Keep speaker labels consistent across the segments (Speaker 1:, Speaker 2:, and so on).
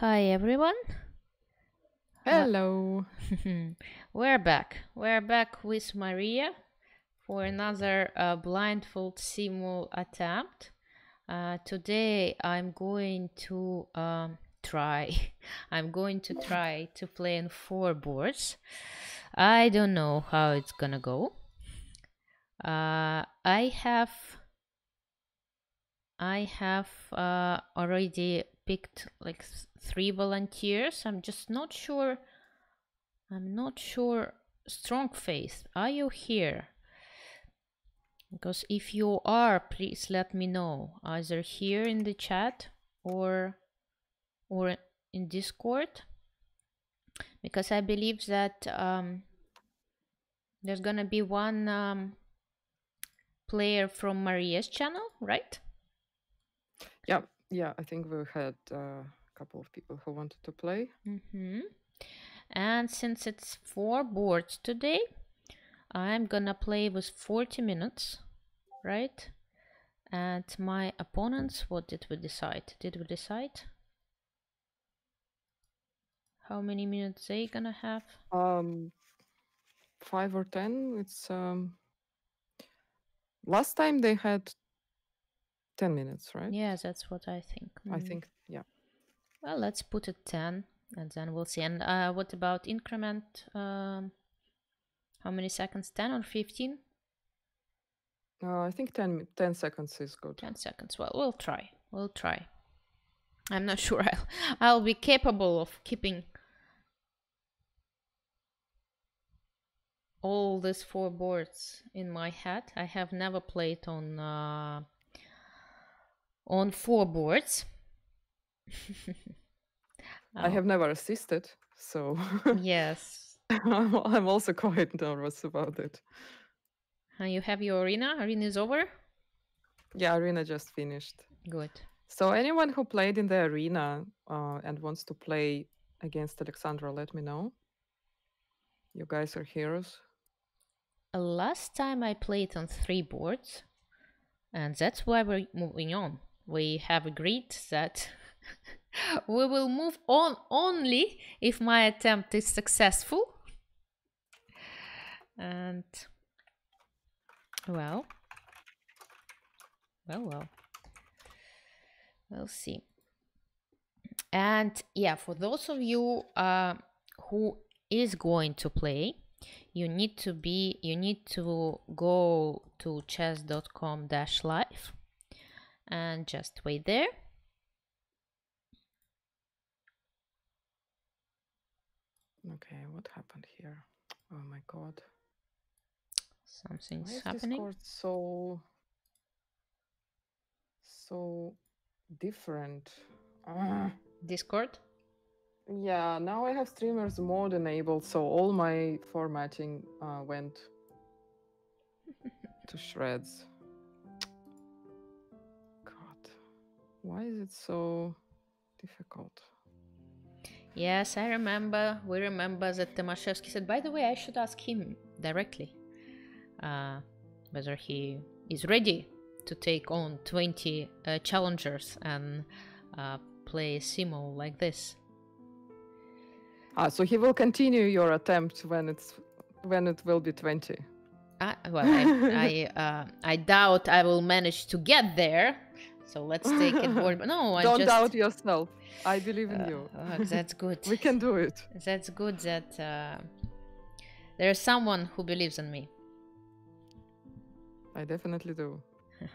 Speaker 1: Hi everyone.
Speaker 2: Hello.
Speaker 1: We're back. We're back with Maria for another uh, blindfold simul attempt. Uh, today I'm going to um, try. I'm going to try to play on four boards. I don't know how it's gonna go. Uh, I have I have uh, already picked like three volunteers. I'm just not sure. I'm not sure. Strong faith, are you here? Because if you are, please let me know either here in the chat or or in Discord. Because I believe that um, there's gonna be one um, player from Maria's channel, right?
Speaker 2: Yeah. I think we had uh, a couple of people who wanted to play.
Speaker 1: Mm-hmm. And since it's four boards today, I'm gonna play with 40 minutes, right? And my opponents, what did we decide? Did we decide? How many minutes they gonna have?
Speaker 2: Um, five or ten. It's um. Last time they had ten minutes, right?
Speaker 1: Yeah, that's what I think.
Speaker 2: I
Speaker 1: Mm.
Speaker 2: think. Yeah.
Speaker 1: Well, let's put it 10 and then we'll see. And uh, what about increment? Um, how many seconds? 10 or 15?
Speaker 2: Uh, I think 10, 10 seconds is good.
Speaker 1: 10 seconds. Well, we'll try. We'll try. I'm not sure I'll, I'll be capable of keeping all these four boards in my head. I have never played on uh, on four boards.
Speaker 2: I
Speaker 1: Oh,
Speaker 2: have never assisted, so
Speaker 1: yes.
Speaker 2: I'm also quite nervous about it.
Speaker 1: And you have your arena. Arena is over.
Speaker 2: Yeah, arena just finished.
Speaker 1: Good.
Speaker 2: So anyone who played in the arena uh, and wants to play against Alexandra, let me know. You guys are heroes.
Speaker 1: Last time I played on three boards, and that's why we're moving on. We have agreed that we will move on only if my attempt is successful. And well, well, well, we'll see. And yeah, for those of you uh, who is going to play, you need to be you need to go to chess.com dash live and just wait there.
Speaker 2: Okay, what happened here? Oh my god. Why
Speaker 1: Something's
Speaker 2: is
Speaker 1: happening.
Speaker 2: Discord so so different? Ah.
Speaker 1: Discord.
Speaker 2: Yeah, now I have streamers mode enabled, so all my formatting uh, went to shreds. Why is it so difficult?
Speaker 1: Yes, I remember. We remember that Tomaszewski said. By the way, I should ask him directly uh, whether he is ready to take on 20 uh, challengers and uh, play simul like this.
Speaker 2: Ah, so he will continue your attempt when it's when it will be twenty.
Speaker 1: I, well, I I, uh, I doubt I will manage to get there. So let's take it board. No, I
Speaker 2: Don't
Speaker 1: just.
Speaker 2: doubt yourself. I believe in
Speaker 1: uh,
Speaker 2: you.
Speaker 1: uh, that's good.
Speaker 2: we can do it.
Speaker 1: That's good that uh, there is someone who believes in me.
Speaker 2: I definitely do.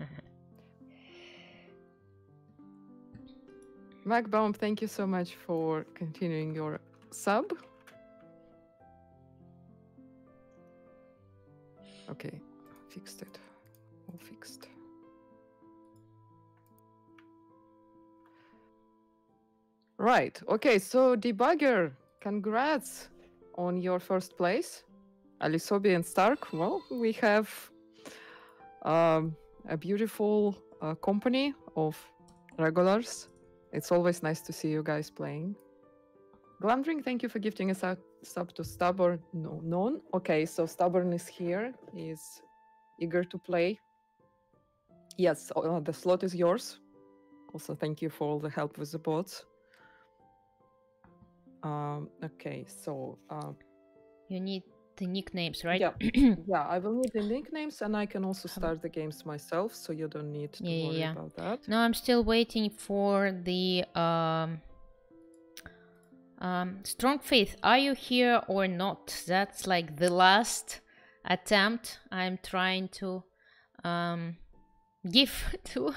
Speaker 2: Macbaum, thank you so much for continuing your sub. Okay, fixed it. All fixed. Right. Okay, so debugger, congrats on your first place. Alisobi and Stark. Well, we have um, a beautiful uh, company of regulars. It's always nice to see you guys playing. Glamdring, thank you for gifting us out sub to Stubborn no, None. Okay, so Stubborn is here, is eager to play. Yes, uh, the slot is yours. Also, thank you for all the help with the bots. Um, okay, so uh,
Speaker 1: You need the nicknames, right?
Speaker 2: yeah, yeah, I will need the nicknames, and I can also start the games myself, so you don't need to
Speaker 1: Yeah, yeah,
Speaker 2: worry
Speaker 1: yeah.
Speaker 2: about that.
Speaker 1: No, I'm still waiting for the um, um, strong faith. Are you here or not? That's like the last attempt I'm trying to um, give to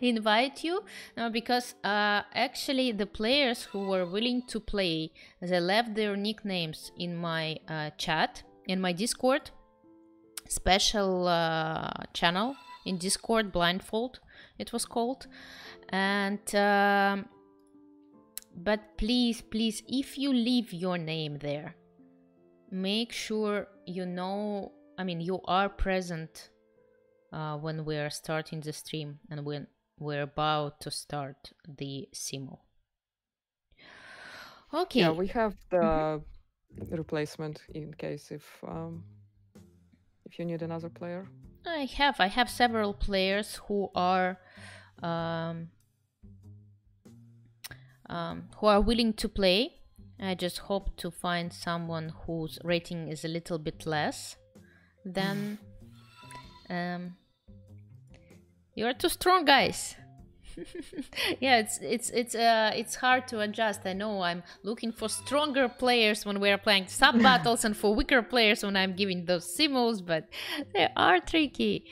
Speaker 1: invite you no, because uh, actually the players who were willing to play they left their nicknames in my uh, chat in my discord. Special uh, channel in discord blindfold it was called. And um, but please please if you leave your name there make sure you know i mean you are present uh, when we are starting the stream and when we're about to start the simul okay
Speaker 2: Yeah, we have the replacement in case if um, if you need another player.
Speaker 1: I have. I have several players who are um, um, who are willing to play. I just hope to find someone whose rating is a little bit less than. Um, you're too strong, guys. yeah, it's it's it's uh it's hard to adjust. I know I'm looking for stronger players when we are playing sub battles and for weaker players when I'm giving those simuls, but they are tricky.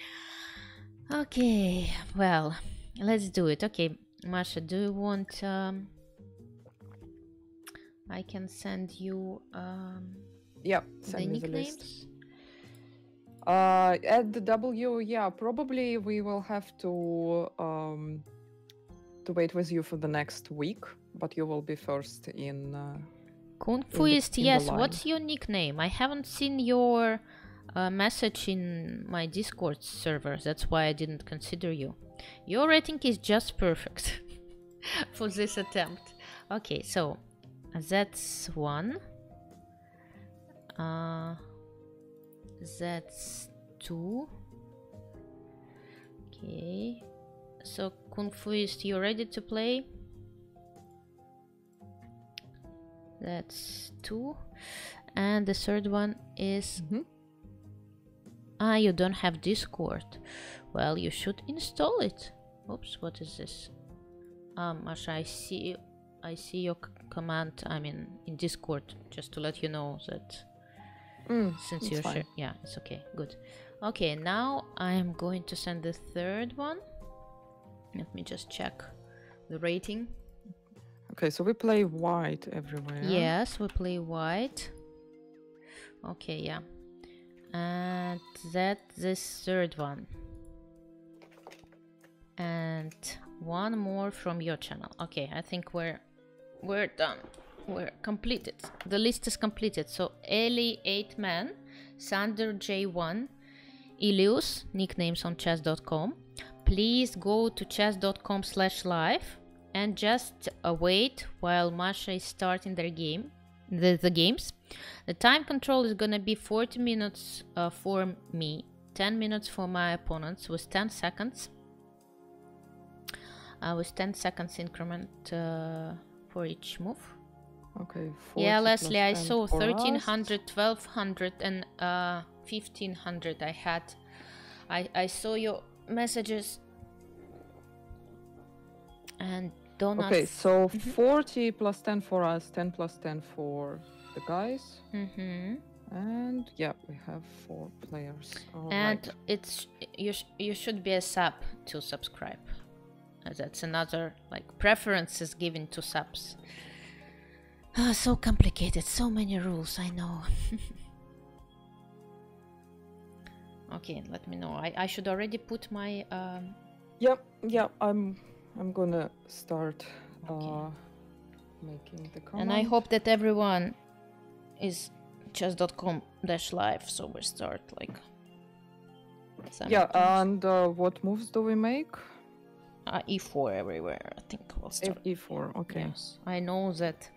Speaker 1: Okay, well, let's do it. Okay, Masha, do you want um I can send you um
Speaker 2: Yeah,
Speaker 1: the
Speaker 2: send me the list.
Speaker 1: nicknames.
Speaker 2: Uh, at the W, yeah, probably we will have to um, to wait with you for the next week, but you will be first in. Uh,
Speaker 1: Kung Fuist, yes. What's your nickname? I haven't seen your uh, message in my Discord server. That's why I didn't consider you. Your rating is just perfect for this attempt. Okay, so that's one. Uh, that's two. Okay. So Kung Fuist, you ready to play? That's two. And the third one is
Speaker 2: Mhm.
Speaker 1: ah, you don't have Discord. Well, you should install it. Oops, what is this? Um, Masha, I see, I see your command. I mean, in Discord, just to let you know that
Speaker 2: mm,
Speaker 1: since
Speaker 2: it's
Speaker 1: you're
Speaker 2: fine.
Speaker 1: sure, yeah, it's okay, good. Okay, now I'm going to send the third one. Let me just check the rating.
Speaker 2: Okay, so we play white everywhere.
Speaker 1: Yes, we play white. Okay, yeah. And that this third one. And one more from your channel. Okay, I think we're we're done. We're completed. The list is completed. So Ellie 8 man, Sander J1, Ilius, nicknames on chess.com. Please go to chess.com slash live and just uh, wait while Masha is starting their game, the, the games. The time control is gonna be 40 minutes uh, for me, 10 minutes for my opponents with 10 seconds. Uh, with 10 seconds increment uh, for each move.
Speaker 2: Okay.
Speaker 1: Yeah,
Speaker 2: 40 plus
Speaker 1: Leslie, I saw
Speaker 2: for us.
Speaker 1: 1300, 1200, and uh, 1500. I had. I, I saw your messages. And don't
Speaker 2: Okay, so 40 plus 10 for us, 10 plus 10 for the guys.
Speaker 1: hmm
Speaker 2: And yeah, we have four players. All
Speaker 1: And
Speaker 2: right.
Speaker 1: it's you. Sh- you should be a sub to subscribe. That's another like preference is given to subs. Ah, so complicated. So many rules. I know. okay, let me know. I, I should already put my um,
Speaker 2: Yep, yeah, I'm I'm gonna start
Speaker 1: Okay.
Speaker 2: uh making the comment.
Speaker 1: and I hope that everyone is chess.com dash live so we start like
Speaker 2: Yeah, and uh, what moves do we make?
Speaker 1: uh, e4 everywhere I think we'll start
Speaker 2: E- E4, okay.
Speaker 1: Yes, I know that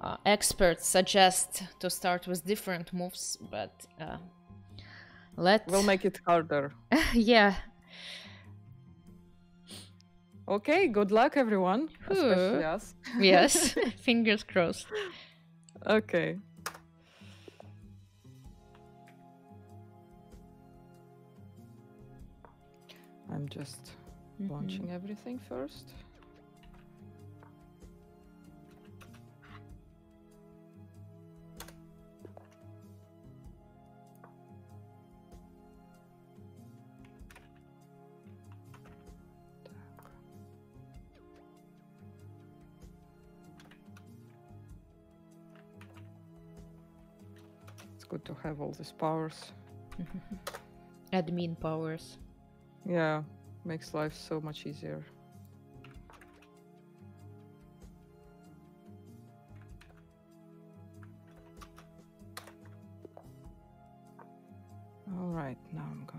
Speaker 1: uh, experts suggest to start with different moves, but uh, let's.
Speaker 2: We'll make it harder.
Speaker 1: yeah.
Speaker 2: Okay, good luck, everyone. Especially us.
Speaker 1: Yes, fingers crossed.
Speaker 2: Okay. I'm just
Speaker 1: Mhm.
Speaker 2: launching everything first. Good to have all these powers.
Speaker 1: Admin powers.
Speaker 2: Yeah, makes life so much easier. All right, now I'm gonna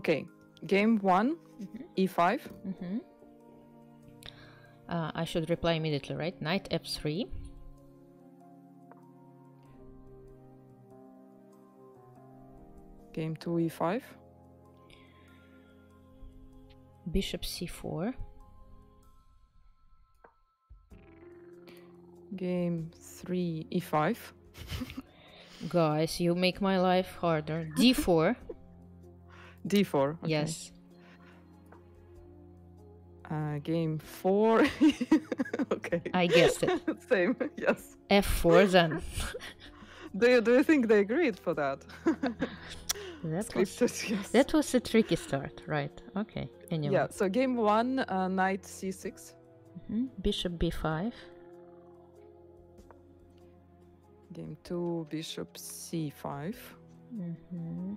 Speaker 2: Okay, game one,
Speaker 1: Mhm.
Speaker 2: e5.
Speaker 1: Mm-hmm. Uh, I should reply immediately, right? Knight f3.
Speaker 2: Game two, e e5.
Speaker 1: Bishop c4.
Speaker 2: Game three, e e5.
Speaker 1: Guys, you make my life harder. d4.
Speaker 2: d4. okay.
Speaker 1: Yes.
Speaker 2: Uh, game four. okay.
Speaker 1: I guessed it.
Speaker 2: Same. Yes.
Speaker 1: f4 then.
Speaker 2: Do you do you think they agreed for that?
Speaker 1: That was,
Speaker 2: yes.
Speaker 1: that was a tricky start, right? Okay. Anyway.
Speaker 2: Yeah. So game one, uh, knight c6.
Speaker 1: Mhm. Bishop b5.
Speaker 2: Game two, bishop c5.
Speaker 1: Mhm.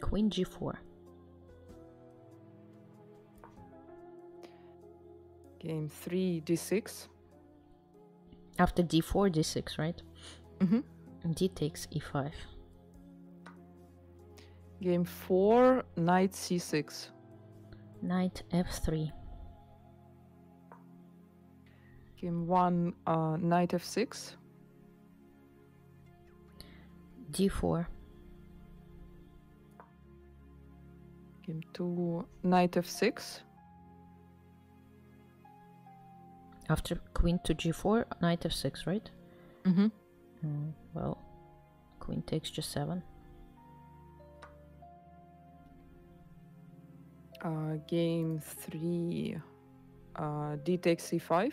Speaker 1: Queen g4.
Speaker 2: Game three, d6.
Speaker 1: After d4, d6, right?
Speaker 2: hmm
Speaker 1: d takes e e5.
Speaker 2: Game four, knight c6.
Speaker 1: Knight f3.
Speaker 2: Game one, uh, knight f6.
Speaker 1: d4.
Speaker 2: Two, knight f6.
Speaker 1: After queen to g4, knight f6, right?
Speaker 2: Mm-hmm.
Speaker 1: Mm, well, queen takes g7.
Speaker 2: Uh, game three, uh, d takes c5.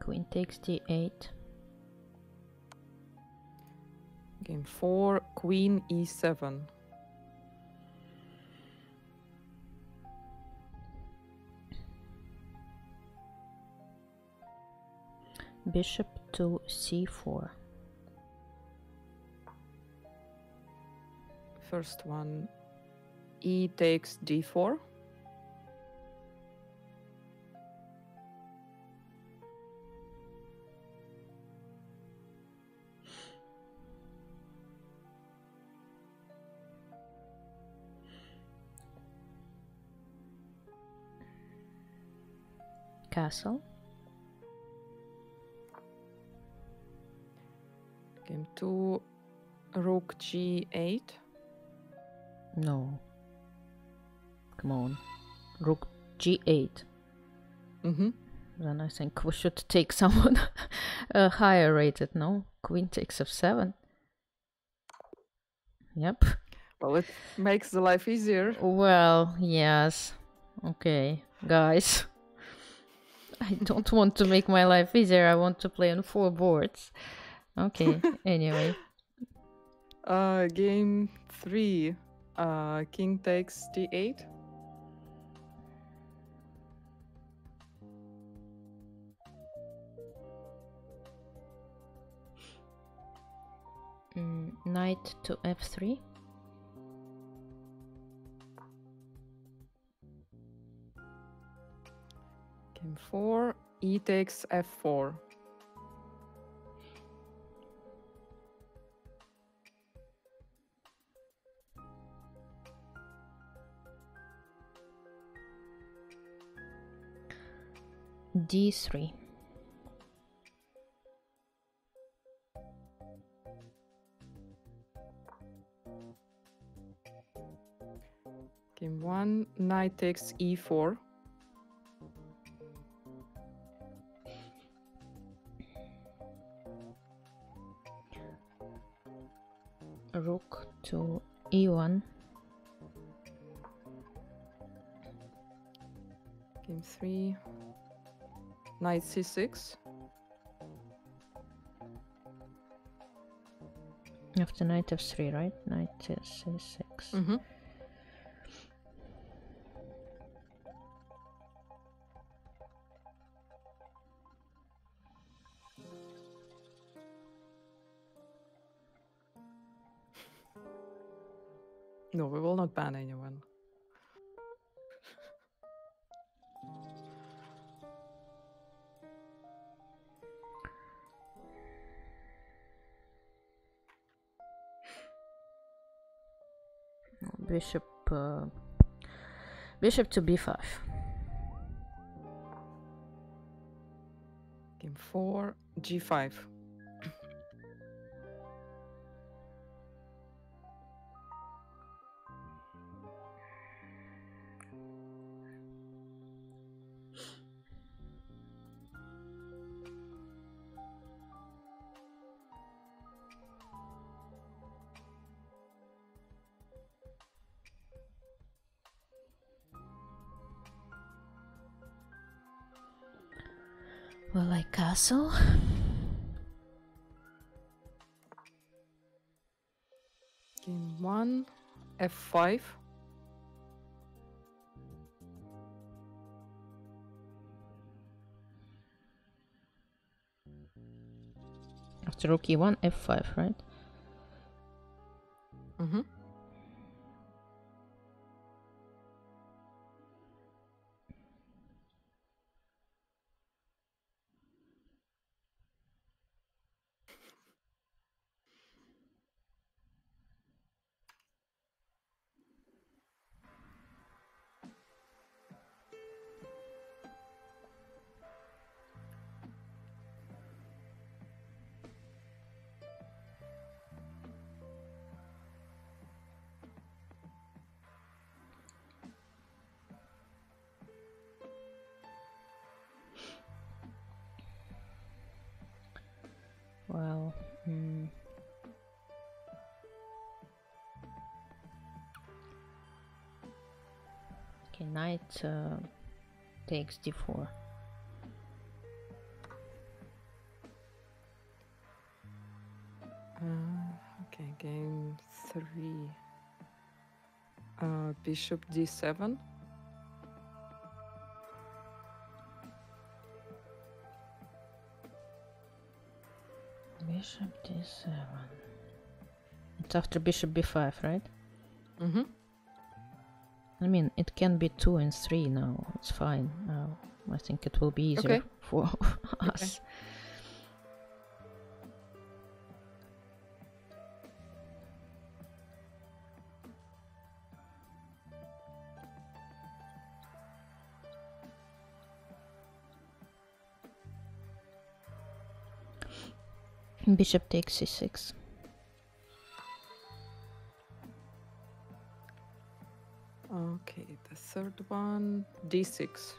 Speaker 1: Queen takes d8.
Speaker 2: Game four, queen e e7.
Speaker 1: Bishop to c4.
Speaker 2: First one, e takes d4.
Speaker 1: Castle.
Speaker 2: Game two, rook g8.
Speaker 1: No. Come on. Rook g8.
Speaker 2: Mm-hmm.
Speaker 1: Then I think we should take someone uh, higher rated, no? Queen takes f7. Yep.
Speaker 2: Well, it makes the life easier.
Speaker 1: Well, yes. Okay, guys. I don't want to make my life easier. I want to play on four boards. Okay, anyway.
Speaker 2: Uh, game three, uh, king takes d8.
Speaker 1: Mm, knight to f3.
Speaker 2: Game four, e takes f4.
Speaker 1: D3.
Speaker 2: Game one, knight takes E e4.
Speaker 1: Rook to e1.
Speaker 2: Game three, knight c6.
Speaker 1: After knight f3, right? Knight c6.
Speaker 2: Mm-hmm. No, we will not ban anyone.
Speaker 1: Bishop. Uh, bishop to b5.
Speaker 2: Game four, g5.
Speaker 1: Castle.
Speaker 2: Game one, f5.
Speaker 1: After rook e1, f5, right?
Speaker 2: Mm-hmm.
Speaker 1: Knight uh, takes d4.
Speaker 2: Uh, okay, game three. Uh, bishop d7.
Speaker 1: Bishop d7. It's after bishop b5, right?
Speaker 2: Mm-hmm.
Speaker 1: I mean, it can be 2 and 3 now. It's fine. Uh, I think it will be easier
Speaker 2: Okay.
Speaker 1: for us. Bishop takes c6.
Speaker 2: One, d6.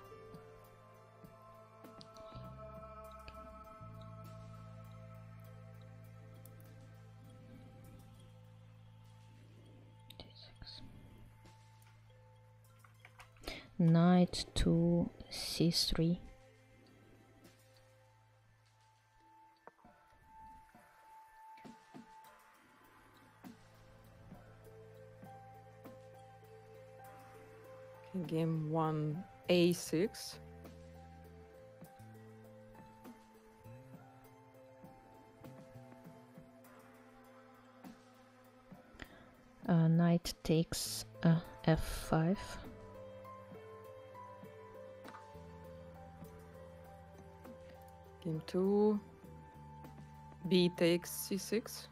Speaker 1: d6. Knight to c3.
Speaker 2: Game one, a6.
Speaker 1: Uh, knight takes uh, f5.
Speaker 2: Game two, b takes c6.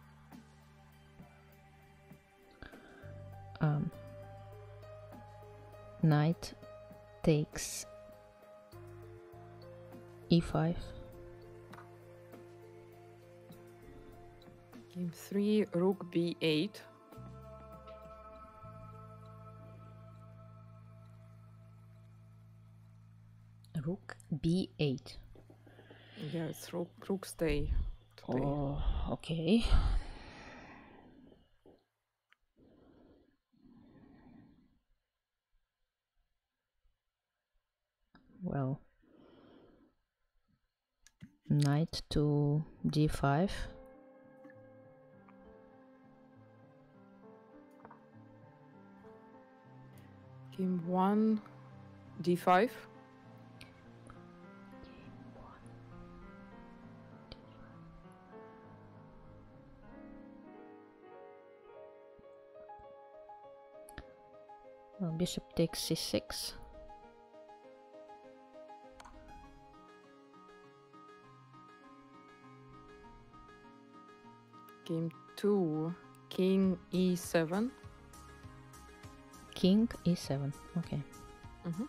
Speaker 1: Um, knight takes e5.
Speaker 2: Game three, rook b8.
Speaker 1: Rook b8.
Speaker 2: Yeah, it's rook, rook stay today.
Speaker 1: Oh, okay. Well, knight to d5.
Speaker 2: Game one, d5.
Speaker 1: Well, bishop takes c6.
Speaker 2: Game two, king e e7.
Speaker 1: King e7. Okay.
Speaker 2: Mhm.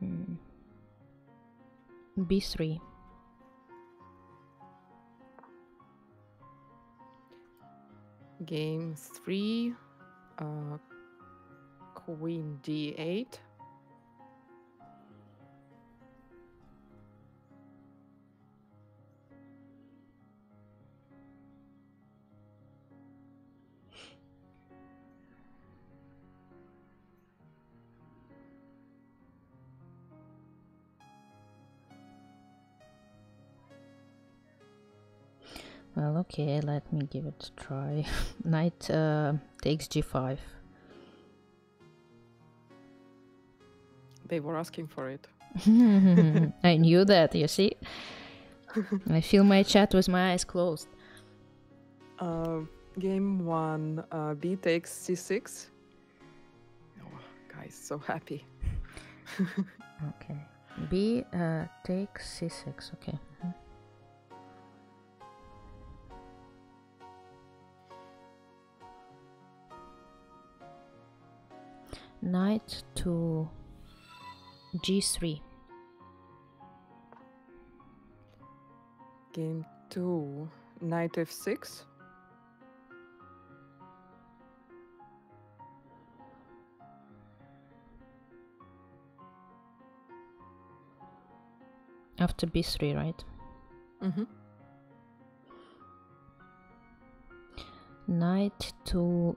Speaker 1: Hmm. b3.
Speaker 2: Game three, uh, queen d8.
Speaker 1: Okay, let me give it a try. Knight uh, takes g5.
Speaker 2: They were asking for it.
Speaker 1: I knew that, you see? I feel my chat with my eyes closed.
Speaker 2: Uh, game one, uh, b takes c6. Oh, guys, so happy.
Speaker 1: Okay. B uh, takes c6. Okay. mhm. Knight to g3.
Speaker 2: Game two, knight f6.
Speaker 1: After b3, right?
Speaker 2: Mm-hmm.
Speaker 1: Knight to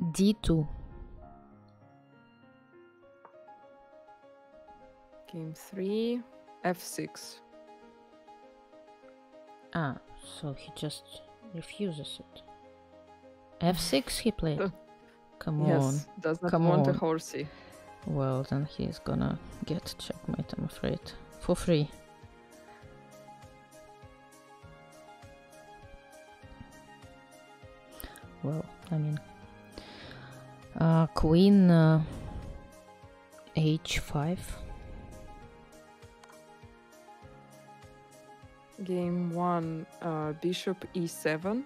Speaker 1: d2.
Speaker 2: Game three, f6.
Speaker 1: Ah, so he just refuses it. f6 he played. Come on.
Speaker 2: yes, does not
Speaker 1: come
Speaker 2: want a horsey.
Speaker 1: Well, then he's gonna get checkmate, I'm afraid. For free. Well, I mean, uh, queen uh, h5.
Speaker 2: Game one, uh, bishop e7.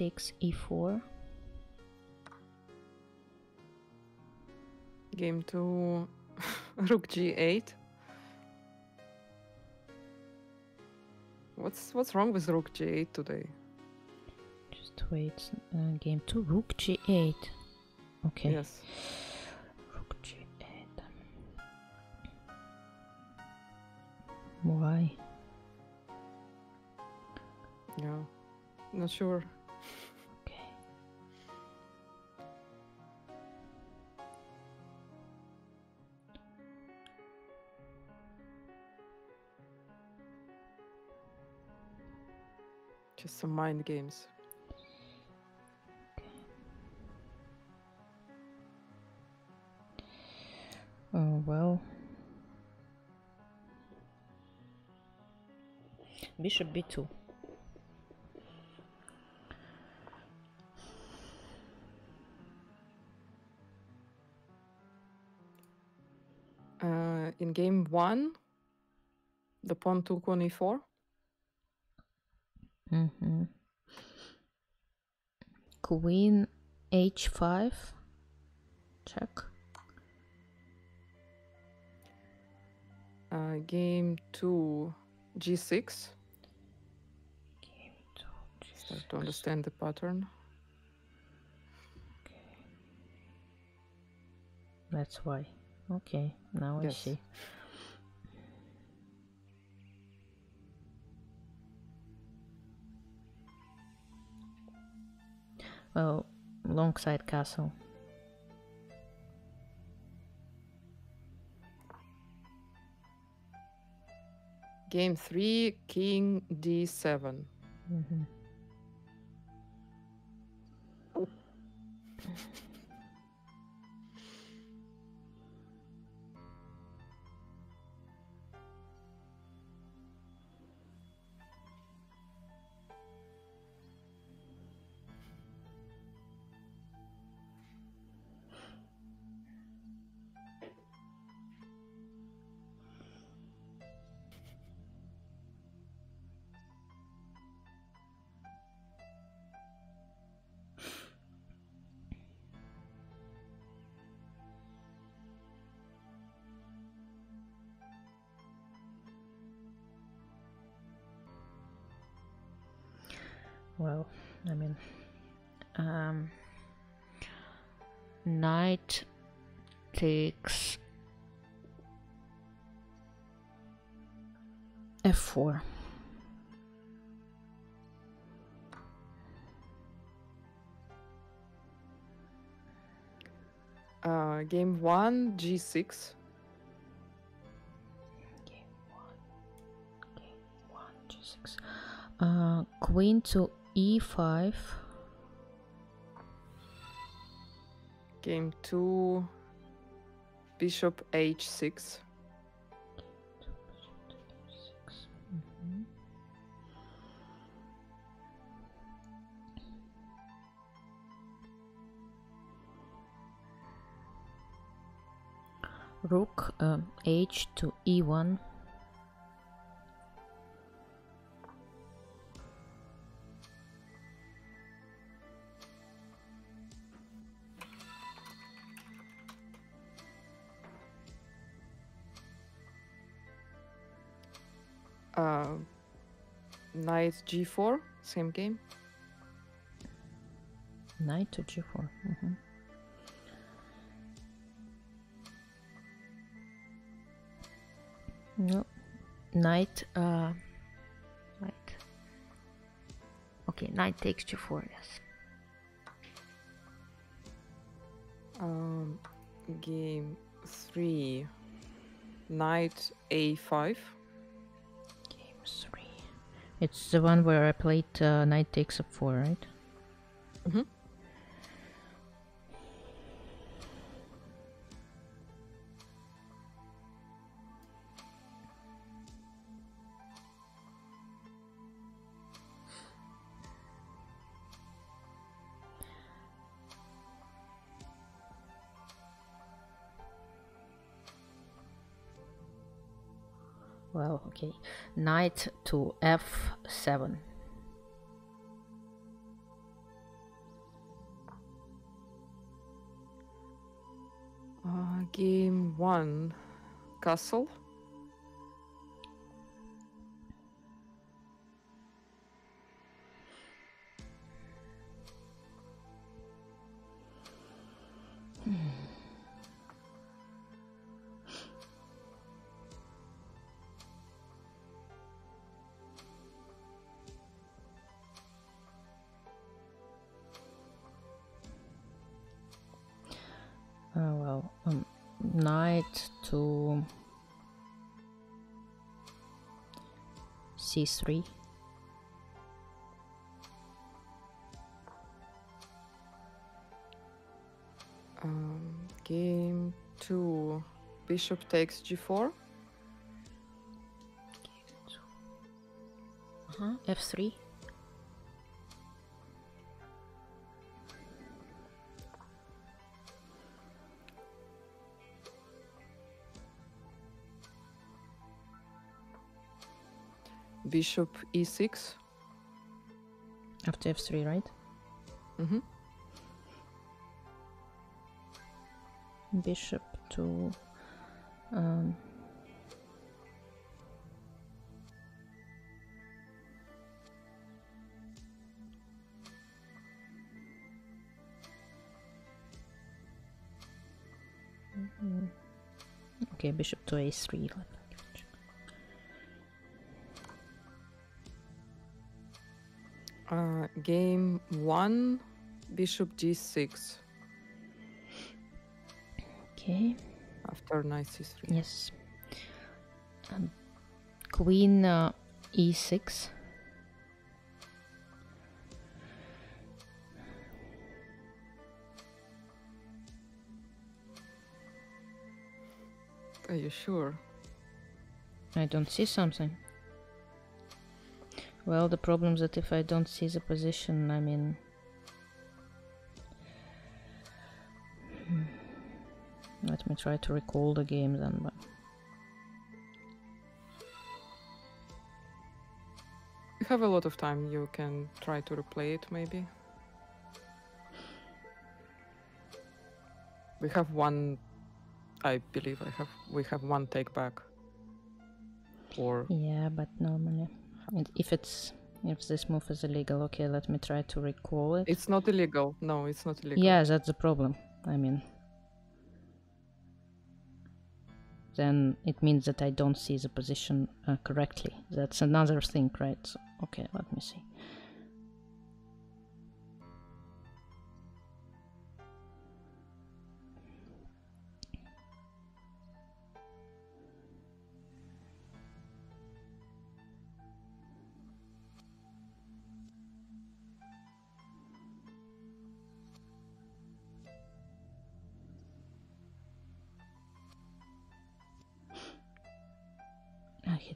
Speaker 1: Takes e4.
Speaker 2: Game two, rook g8. What's what's wrong with rook g8 today?
Speaker 1: Just wait. Uh, game two, rook g8. Okay.
Speaker 2: Yes.
Speaker 1: Rook g8. Why?
Speaker 2: Yeah. Not sure. Just some mind games.
Speaker 1: Oh, well. Bishop b2.
Speaker 2: Uh, in game one, the pawn took on e4.
Speaker 1: Mm-hmm. Queen h5. Check.
Speaker 2: Uh, game two, g6.
Speaker 1: Game two,
Speaker 2: Start to understand the pattern. Okay.
Speaker 1: That's why. Okay, now
Speaker 2: Yes.
Speaker 1: I see. Well, long side castle.
Speaker 2: Game three, king d7.
Speaker 1: hmm Um, knight takes f4.
Speaker 2: Uh, game one, g6.
Speaker 1: Game one, game one, g6. Uh, queen to e5.
Speaker 2: Game two, bishop h6.
Speaker 1: Mhm. Rook um, h to e1.
Speaker 2: Uh, knight g4, same game.
Speaker 1: Knight to g4. mhm. No. Knight, uh, right. Okay, knight takes g4, yes.
Speaker 2: Um, game three, knight a5.
Speaker 1: It's the one where I played uh, knight takes f4, right?
Speaker 2: Mhm.
Speaker 1: Okay. Knight to f7.
Speaker 2: Uh, game one, castle.
Speaker 1: C3.
Speaker 2: Um, game two, bishop takes g4.
Speaker 1: Uh-huh. F3.
Speaker 2: Bishop e6.
Speaker 1: After F3, right?
Speaker 2: Mm-hmm.
Speaker 1: Bishop to um, Mhm. Okay, bishop to a3.
Speaker 2: Uh, game one, bishop g6
Speaker 1: Okay,
Speaker 2: after knight c3.
Speaker 1: yes. Um, queen uh, e6.
Speaker 2: Are you sure?
Speaker 1: I don't see something. Well, the problem is that if I don't see the position, I mean. Hmm. Let me try to recall the game then. But
Speaker 2: You have a lot of time. You can try to replay it, maybe. We have one. I believe I have. We have one take back. Or
Speaker 1: yeah, but normally, if it's if this move is illegal, okay, let me try to recall it.
Speaker 2: it's not illegal. No, it's not illegal.
Speaker 1: Yeah, that's the problem. I mean, then it means that I don't see the position uh, correctly. That's another thing, right? So, okay, let me see.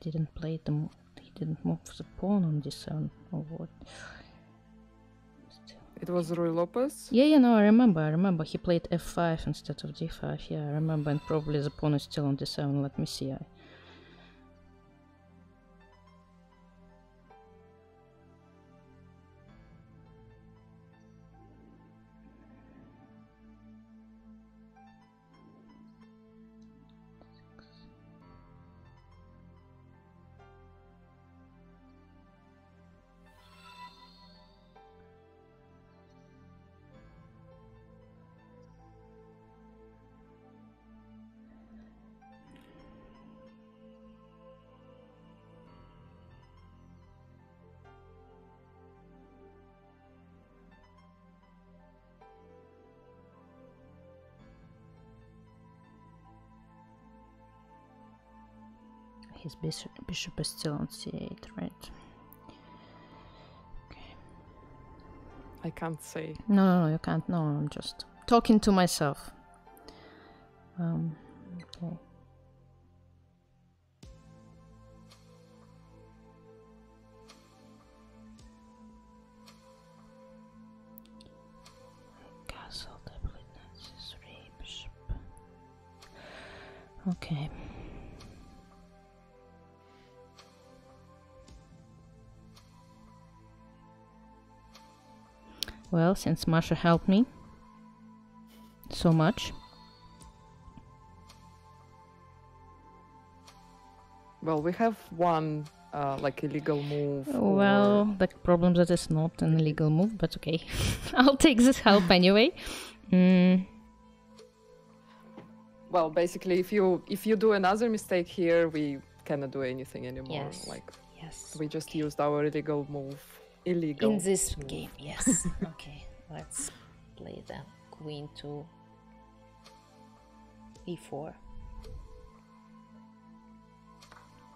Speaker 1: Didn't play the. He didn't move the pawn on this one or what?
Speaker 2: It was Ruy Lopez.
Speaker 1: Yeah, yeah, no, I remember. I remember he played f5 instead of d5. Yeah, I remember, and probably the pawn is still on d7. Let me see. I... bishop, bishop is still on c8, right? Okay.
Speaker 2: I can't say.
Speaker 1: No, no, no, you can't. No, I'm just talking to myself. Um, okay. Castle, tablet, knight c3, bishop. Okay. Well, since Masha helped me so much,
Speaker 2: Well, we have one uh, like illegal move. or-
Speaker 1: well, the problem that it's not an illegal move, but okay, I'll take this help anyway. Mm,
Speaker 2: well, basically, if you if you do another mistake here, we cannot do anything anymore.
Speaker 1: Yes.
Speaker 2: Like
Speaker 1: yes.
Speaker 2: we just used our illegal move. Illegal.
Speaker 1: In this
Speaker 2: move.
Speaker 1: game, yes. okay, let's play the queen to e e4.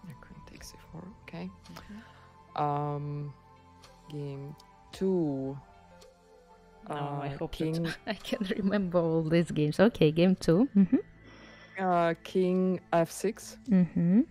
Speaker 2: Yeah, queen takes e4. Okay. Um, game two.
Speaker 1: No, I
Speaker 2: uh,
Speaker 1: hope
Speaker 2: king.
Speaker 1: that I can remember all these games. Okay, game 2 Mm-hmm.
Speaker 2: Uh, king f6.
Speaker 1: Mm-hmm.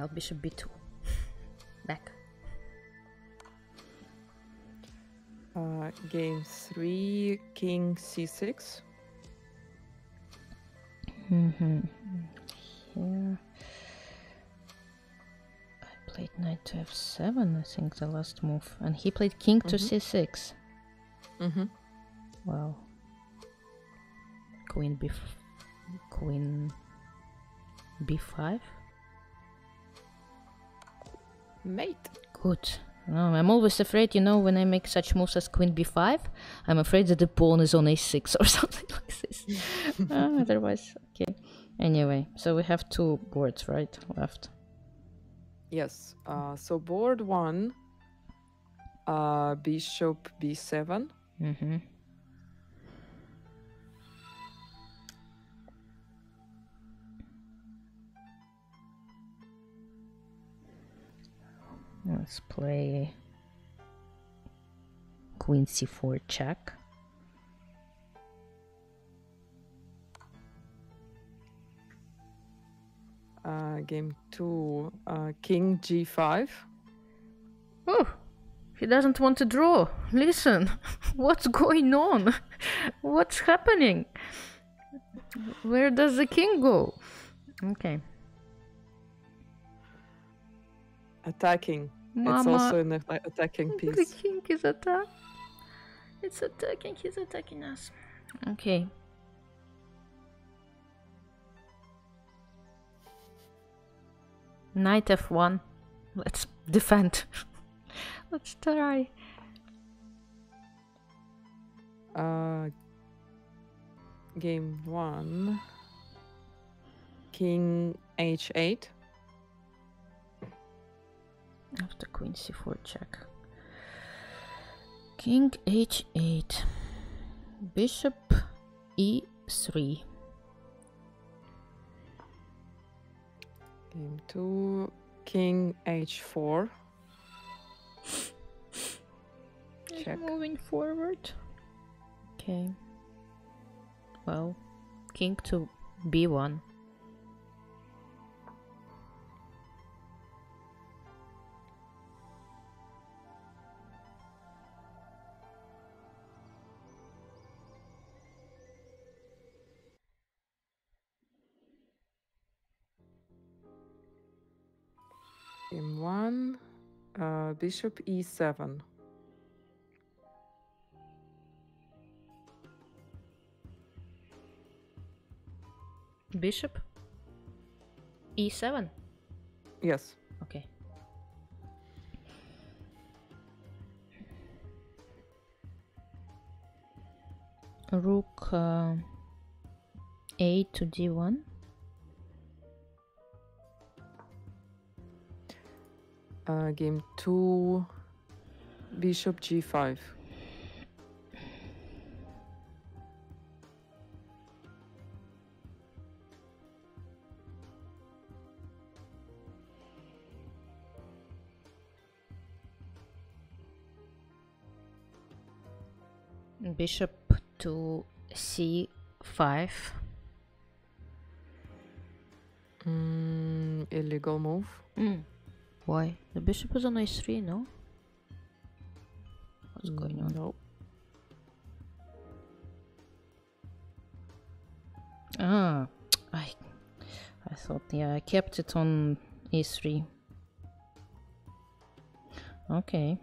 Speaker 1: Well, bishop b2. Back.
Speaker 2: Uh, game three, king c6.
Speaker 1: Mm-hmm. Here. I played knight to f7, I think, the last move. And he played king to
Speaker 2: Mhm.
Speaker 1: c6.
Speaker 2: Mm-hmm.
Speaker 1: Wow. Queen b queen b5.
Speaker 2: Mate.
Speaker 1: Good. No, I'm always afraid, you know, when I make such moves as queen b5, I'm afraid that the pawn is on a6 or something like this. Ah, otherwise, okay. Anyway, so we have two boards, right, left.
Speaker 2: Yes. Uh, so board one, uh, bishop b7.
Speaker 1: Mm-hmm. Let's play Queen c4 check.
Speaker 2: Uh, game two, uh, king g5.
Speaker 1: Oh, he doesn't want to draw. Listen, what's going on? What's happening? Where does the king go? Okay.
Speaker 2: Attacking. It's also an atta- attacking
Speaker 1: the king is attack. It's attacking. He's attacking us. Okay. Knight f1. Let's defend. Let's try.
Speaker 2: Uh, game one, king h8.
Speaker 1: After queen c4 check. King h8. Bishop e3.
Speaker 2: Game two, king h4. Check.
Speaker 1: Moving forward. Okay. Well, king to b1.
Speaker 2: Game one, uh, bishop e7.
Speaker 1: Bishop e7.
Speaker 2: Yes.
Speaker 1: Okay. Rook uh, a to d1.
Speaker 2: Uh, game two, bishop g5.
Speaker 1: Bishop to c5.
Speaker 2: Mm, illegal move.
Speaker 1: Why? The bishop is on a3, no? What's going on?
Speaker 2: No.
Speaker 1: Ah, I, I thought, yeah, I kept it on a3. Okay.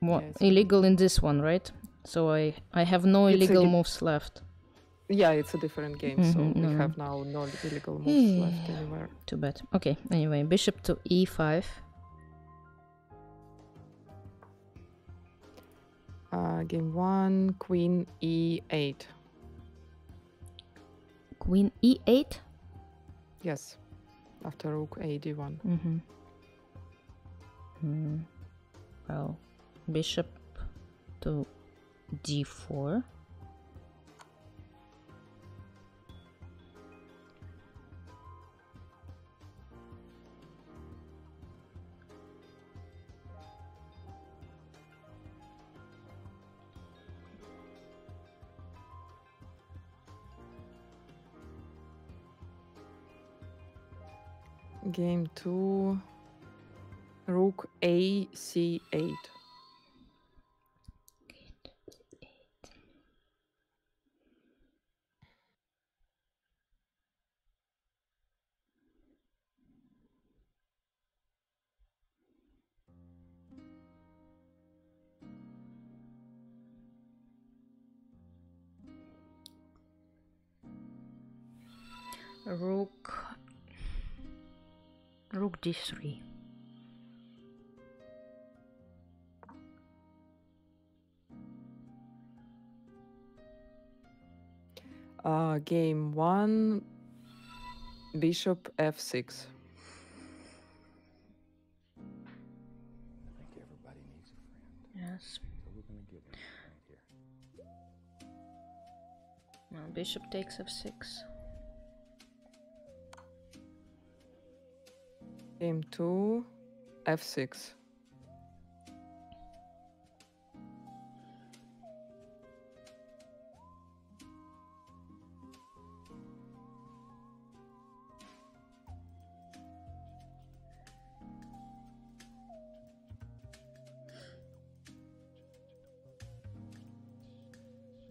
Speaker 1: What
Speaker 2: Yes.
Speaker 1: illegal in this one, right? So I I have no
Speaker 2: It's
Speaker 1: illegal moves left.
Speaker 2: Yeah, it's a different game, so
Speaker 1: Mhm,
Speaker 2: we
Speaker 1: no.
Speaker 2: have now no illegal moves
Speaker 1: Yeah.
Speaker 2: left anywhere.
Speaker 1: Too bad. Okay. Anyway, bishop to E e5.
Speaker 2: Uh, game one, queen e8.
Speaker 1: Queen e8.
Speaker 2: Yes. After rook a d1.
Speaker 1: Mm-hmm. Hmm. Well, bishop to d4.
Speaker 2: Game two. Rook a c8.
Speaker 1: Rook d3.
Speaker 2: Uh, game one. Bishop f6.
Speaker 3: I think everybody needs a friend.
Speaker 1: Yes.
Speaker 3: So we're gonna give right here.
Speaker 1: Well, bishop takes f6.
Speaker 2: Game two. f6.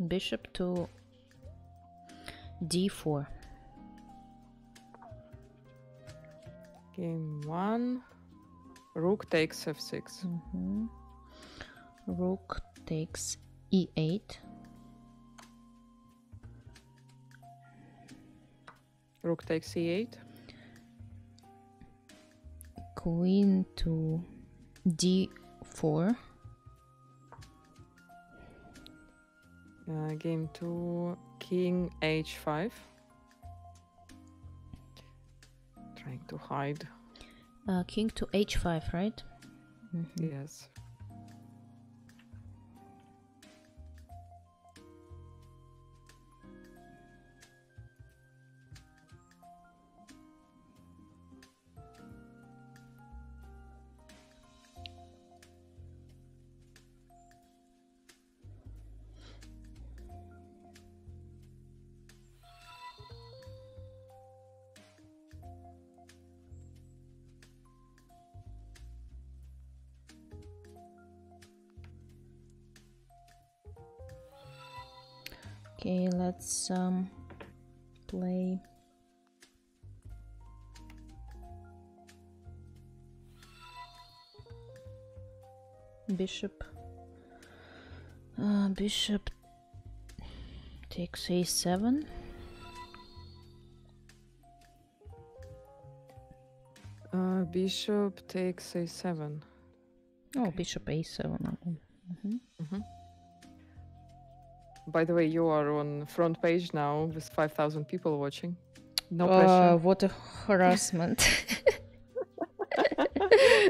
Speaker 1: Bishop to d4.
Speaker 2: Game one. Rook takes f6.
Speaker 1: hmm Rook takes E e8.
Speaker 2: Rook takes e8.
Speaker 1: Queen to d4.
Speaker 2: Uh, game two. King h5. To hide.
Speaker 1: Uh, king to h5, right? Mhm.
Speaker 2: Yes.
Speaker 1: Bishop. Uh, bishop takes a7.
Speaker 2: Uh, bishop takes a7.
Speaker 1: Oh, bishop a7. Mm-hmm.
Speaker 2: By the way, you are on front page now with 5,000 people watching. No
Speaker 1: Uh,
Speaker 2: pressure.
Speaker 1: what a harassment.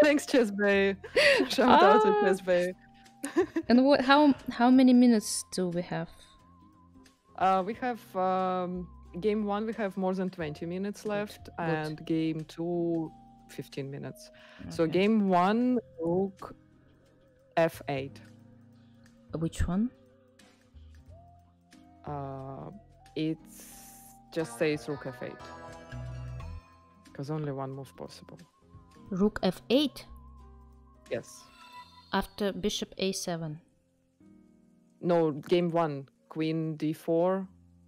Speaker 2: Thanks, Chesbay. Shout out to
Speaker 1: Ah.
Speaker 2: Chesbay.
Speaker 1: and what? How how many minutes do we have?
Speaker 2: Uh, we have um, game one, we have more than 20 minutes left, and game two, 15 minutes. So game one, rook f8.
Speaker 1: Which one?
Speaker 2: Uh, it's just says rook f8. Because only one move possible.
Speaker 1: Rook f8
Speaker 2: Yes.
Speaker 1: after bishop a7.
Speaker 2: No, game one, queen d4,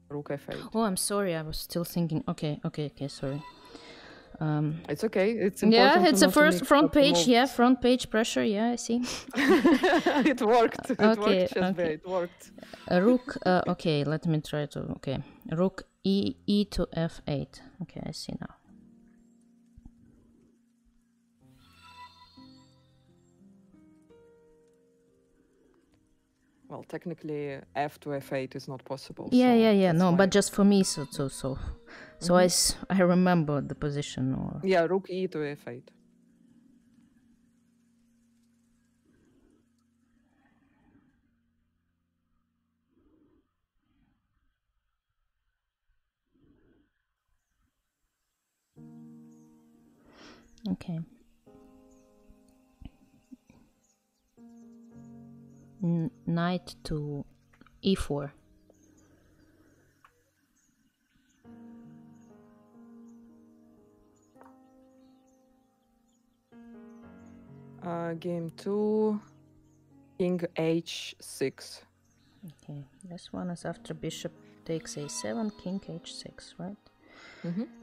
Speaker 2: rook f8.
Speaker 1: Oh, I'm sorry. I was still thinking. Okay, okay, okay. Sorry. Um,
Speaker 2: It's okay. It's
Speaker 1: yeah, it's a first front page. Yeah, front page pressure. Yeah, I see.
Speaker 2: it worked. It
Speaker 1: Okay,
Speaker 2: worked,
Speaker 1: okay.
Speaker 2: It worked.
Speaker 1: Uh, rook. Uh, okay, let me try to. Okay, rook e e to f8. Okay, I see now.
Speaker 2: Well, technically, f to f8 is not possible.
Speaker 1: Yeah,
Speaker 2: so
Speaker 1: yeah, yeah. No, but just for me, so so so. So I, mm-hmm. s- I remember the position or
Speaker 2: Yeah, rook e to f8.
Speaker 1: okay. Knight to E e4.
Speaker 2: Uh, game two, king h6.
Speaker 1: Okay, this one is after bishop takes a7, king h6, right?
Speaker 2: Mm-hmm.
Speaker 1: Well,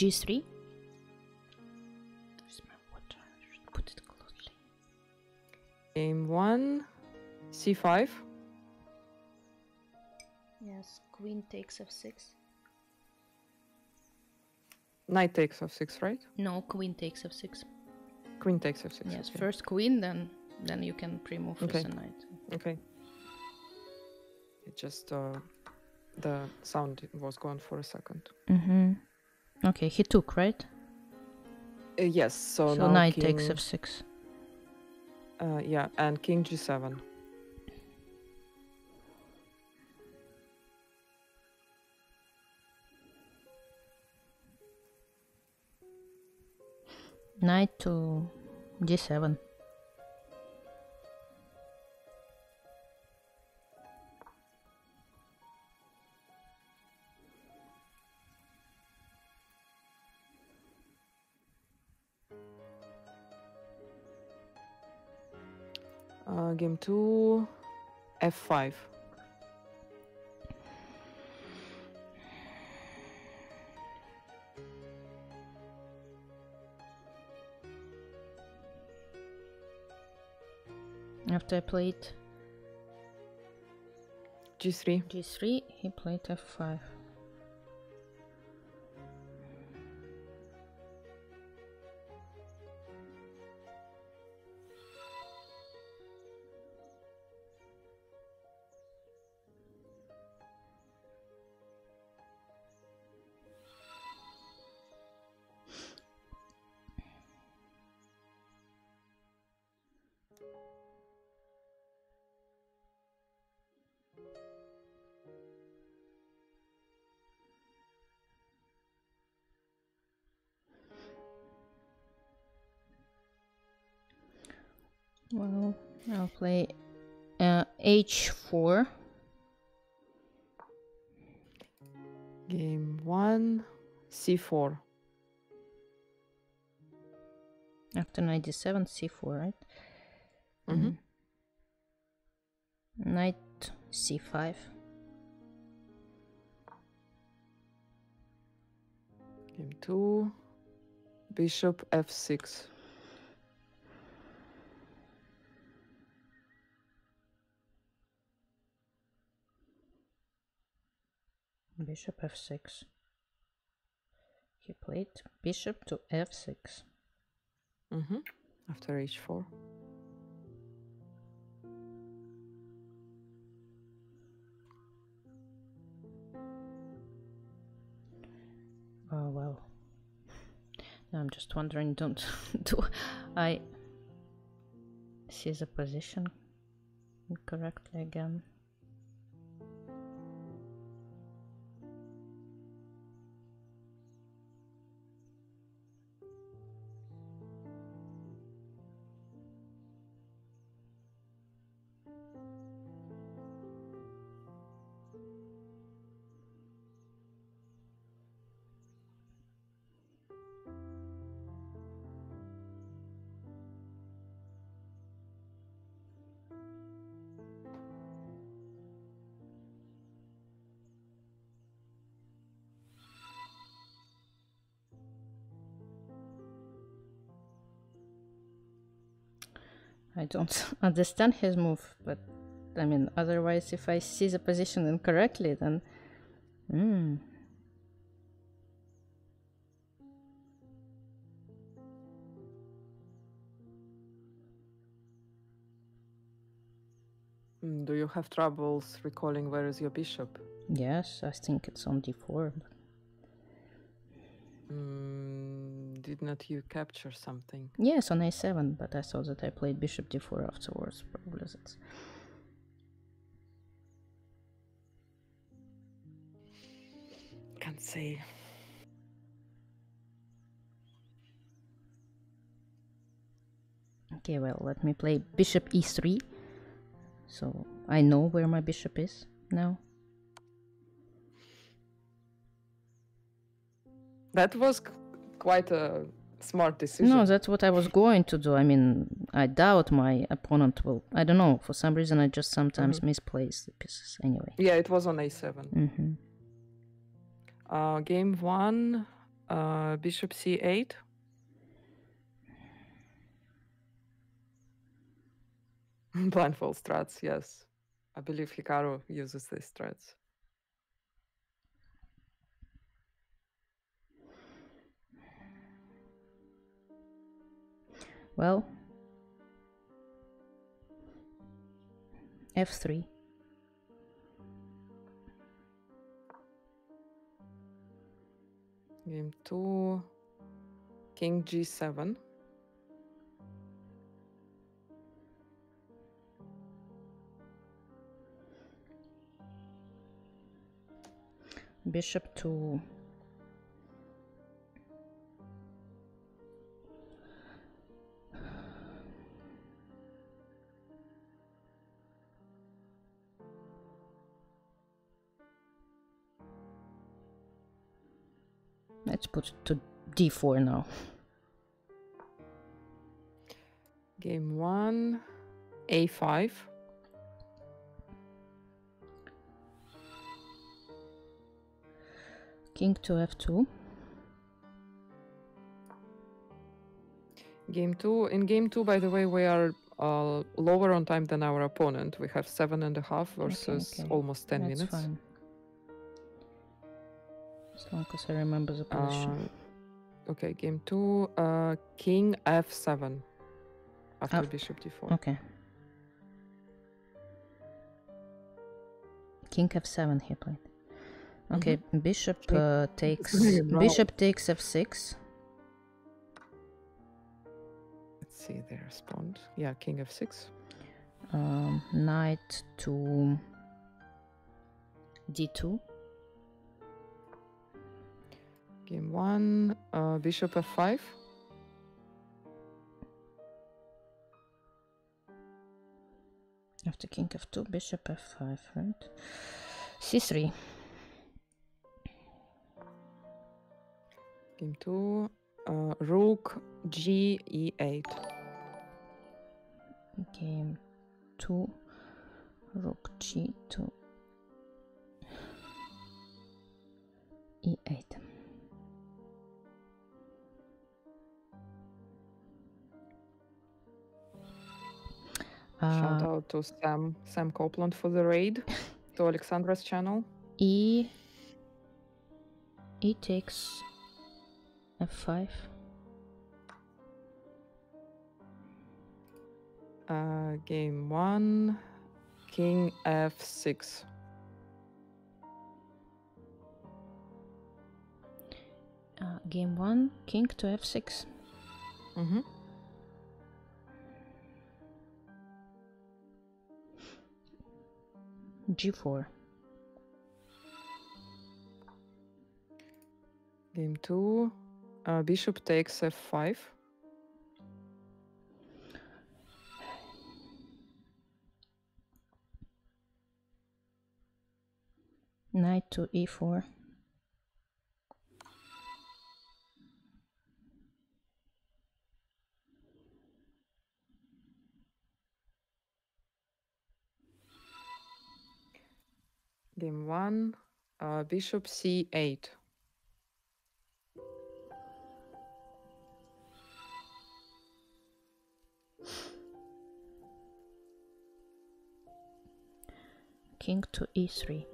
Speaker 1: Where's my water? I should put it closely.
Speaker 2: Game one, c5.
Speaker 1: Yes, queen takes f6.
Speaker 2: Knight takes f6, right?
Speaker 1: No, queen takes f6.
Speaker 2: Queen takes f6.
Speaker 1: Yes,
Speaker 2: okay.
Speaker 1: first queen, then then you can pre-move
Speaker 2: Okay.
Speaker 1: with the knight.
Speaker 2: Okay. It just uh, the sound was gone for a second.
Speaker 1: Mm-hmm. Okay, he took, right?
Speaker 2: Uh, yes. So,
Speaker 1: So
Speaker 2: now
Speaker 1: knight
Speaker 2: king,
Speaker 1: takes f6.
Speaker 2: Uh, yeah, and king g7.
Speaker 1: Knight to d7.
Speaker 2: Game f5.
Speaker 1: After I played
Speaker 2: g3.
Speaker 1: g3, he played f5. I'll play uh, h4.
Speaker 2: Game one, c4.
Speaker 1: After 97, c4, right?
Speaker 2: Mm-hmm.
Speaker 1: Mm. Knight c5.
Speaker 2: Game two, bishop f6.
Speaker 1: Bishop f6. He played bishop to f6.
Speaker 2: Mm-hmm. After h4.
Speaker 1: Oh well. I'm just wondering, don't do I see the position correctly again? I don't understand his move, but I mean, otherwise, if I see the position incorrectly, then. Mm.
Speaker 2: Mm, Do you have troubles recalling where is your bishop?
Speaker 1: Yes, I think it's on d4.
Speaker 2: Mm, did not you capture something?
Speaker 1: Yes, on a7, but I saw that I played bishop d4 afterwards. Probably that's.
Speaker 2: Can't say.
Speaker 1: Okay, well, let me play bishop e3. So I know where my bishop is now.
Speaker 2: That was quite a smart decision.
Speaker 1: No, that's what I was going to do. I mean, I doubt my opponent will. I don't know. For some reason, I just sometimes misplace the pieces. Anyway.
Speaker 2: yeah, it was on a7.
Speaker 1: hmm
Speaker 2: Uh, game one, uh, bishop c8. Blindfold strats, yes. I believe Hikaru uses these strats.
Speaker 1: Well. F3.
Speaker 2: Game two, king g7.
Speaker 1: Bishop to. Put to d4 now.
Speaker 2: Game one, a5.
Speaker 1: King to f2.
Speaker 2: Game two. In game two, by the way, we are uh, lower on time than our opponent. We have seven and a half versus
Speaker 1: okay.
Speaker 2: almost 10
Speaker 1: That's
Speaker 2: minutes.
Speaker 1: fine. As long as I remember the position.
Speaker 2: Uh, okay, game two, uh, king f7 after bishop d4.
Speaker 1: Okay. King f7 he played. Okay, bishop uh, takes bishop takes f6.
Speaker 2: Let's see they respond. Yeah, king f6.
Speaker 1: Um, knight to d2.
Speaker 2: Game one, uh, bishop f5.
Speaker 1: After king f2, bishop f5, right? c3.
Speaker 2: Game two, uh, rook g e8.
Speaker 1: Game 2, rook g2, e8.
Speaker 2: Shout out to Sam Sam Copeland for the raid to Alexandra's channel.
Speaker 1: E E takes f5.
Speaker 2: Uh, game one, king f6.
Speaker 1: Uh, game 1, king to f6.
Speaker 2: Mm-hmm.
Speaker 1: G4.
Speaker 2: Game two, uh, bishop takes f5.
Speaker 1: Knight to E e4.
Speaker 2: One, uh, bishop c8.
Speaker 1: king to E e3.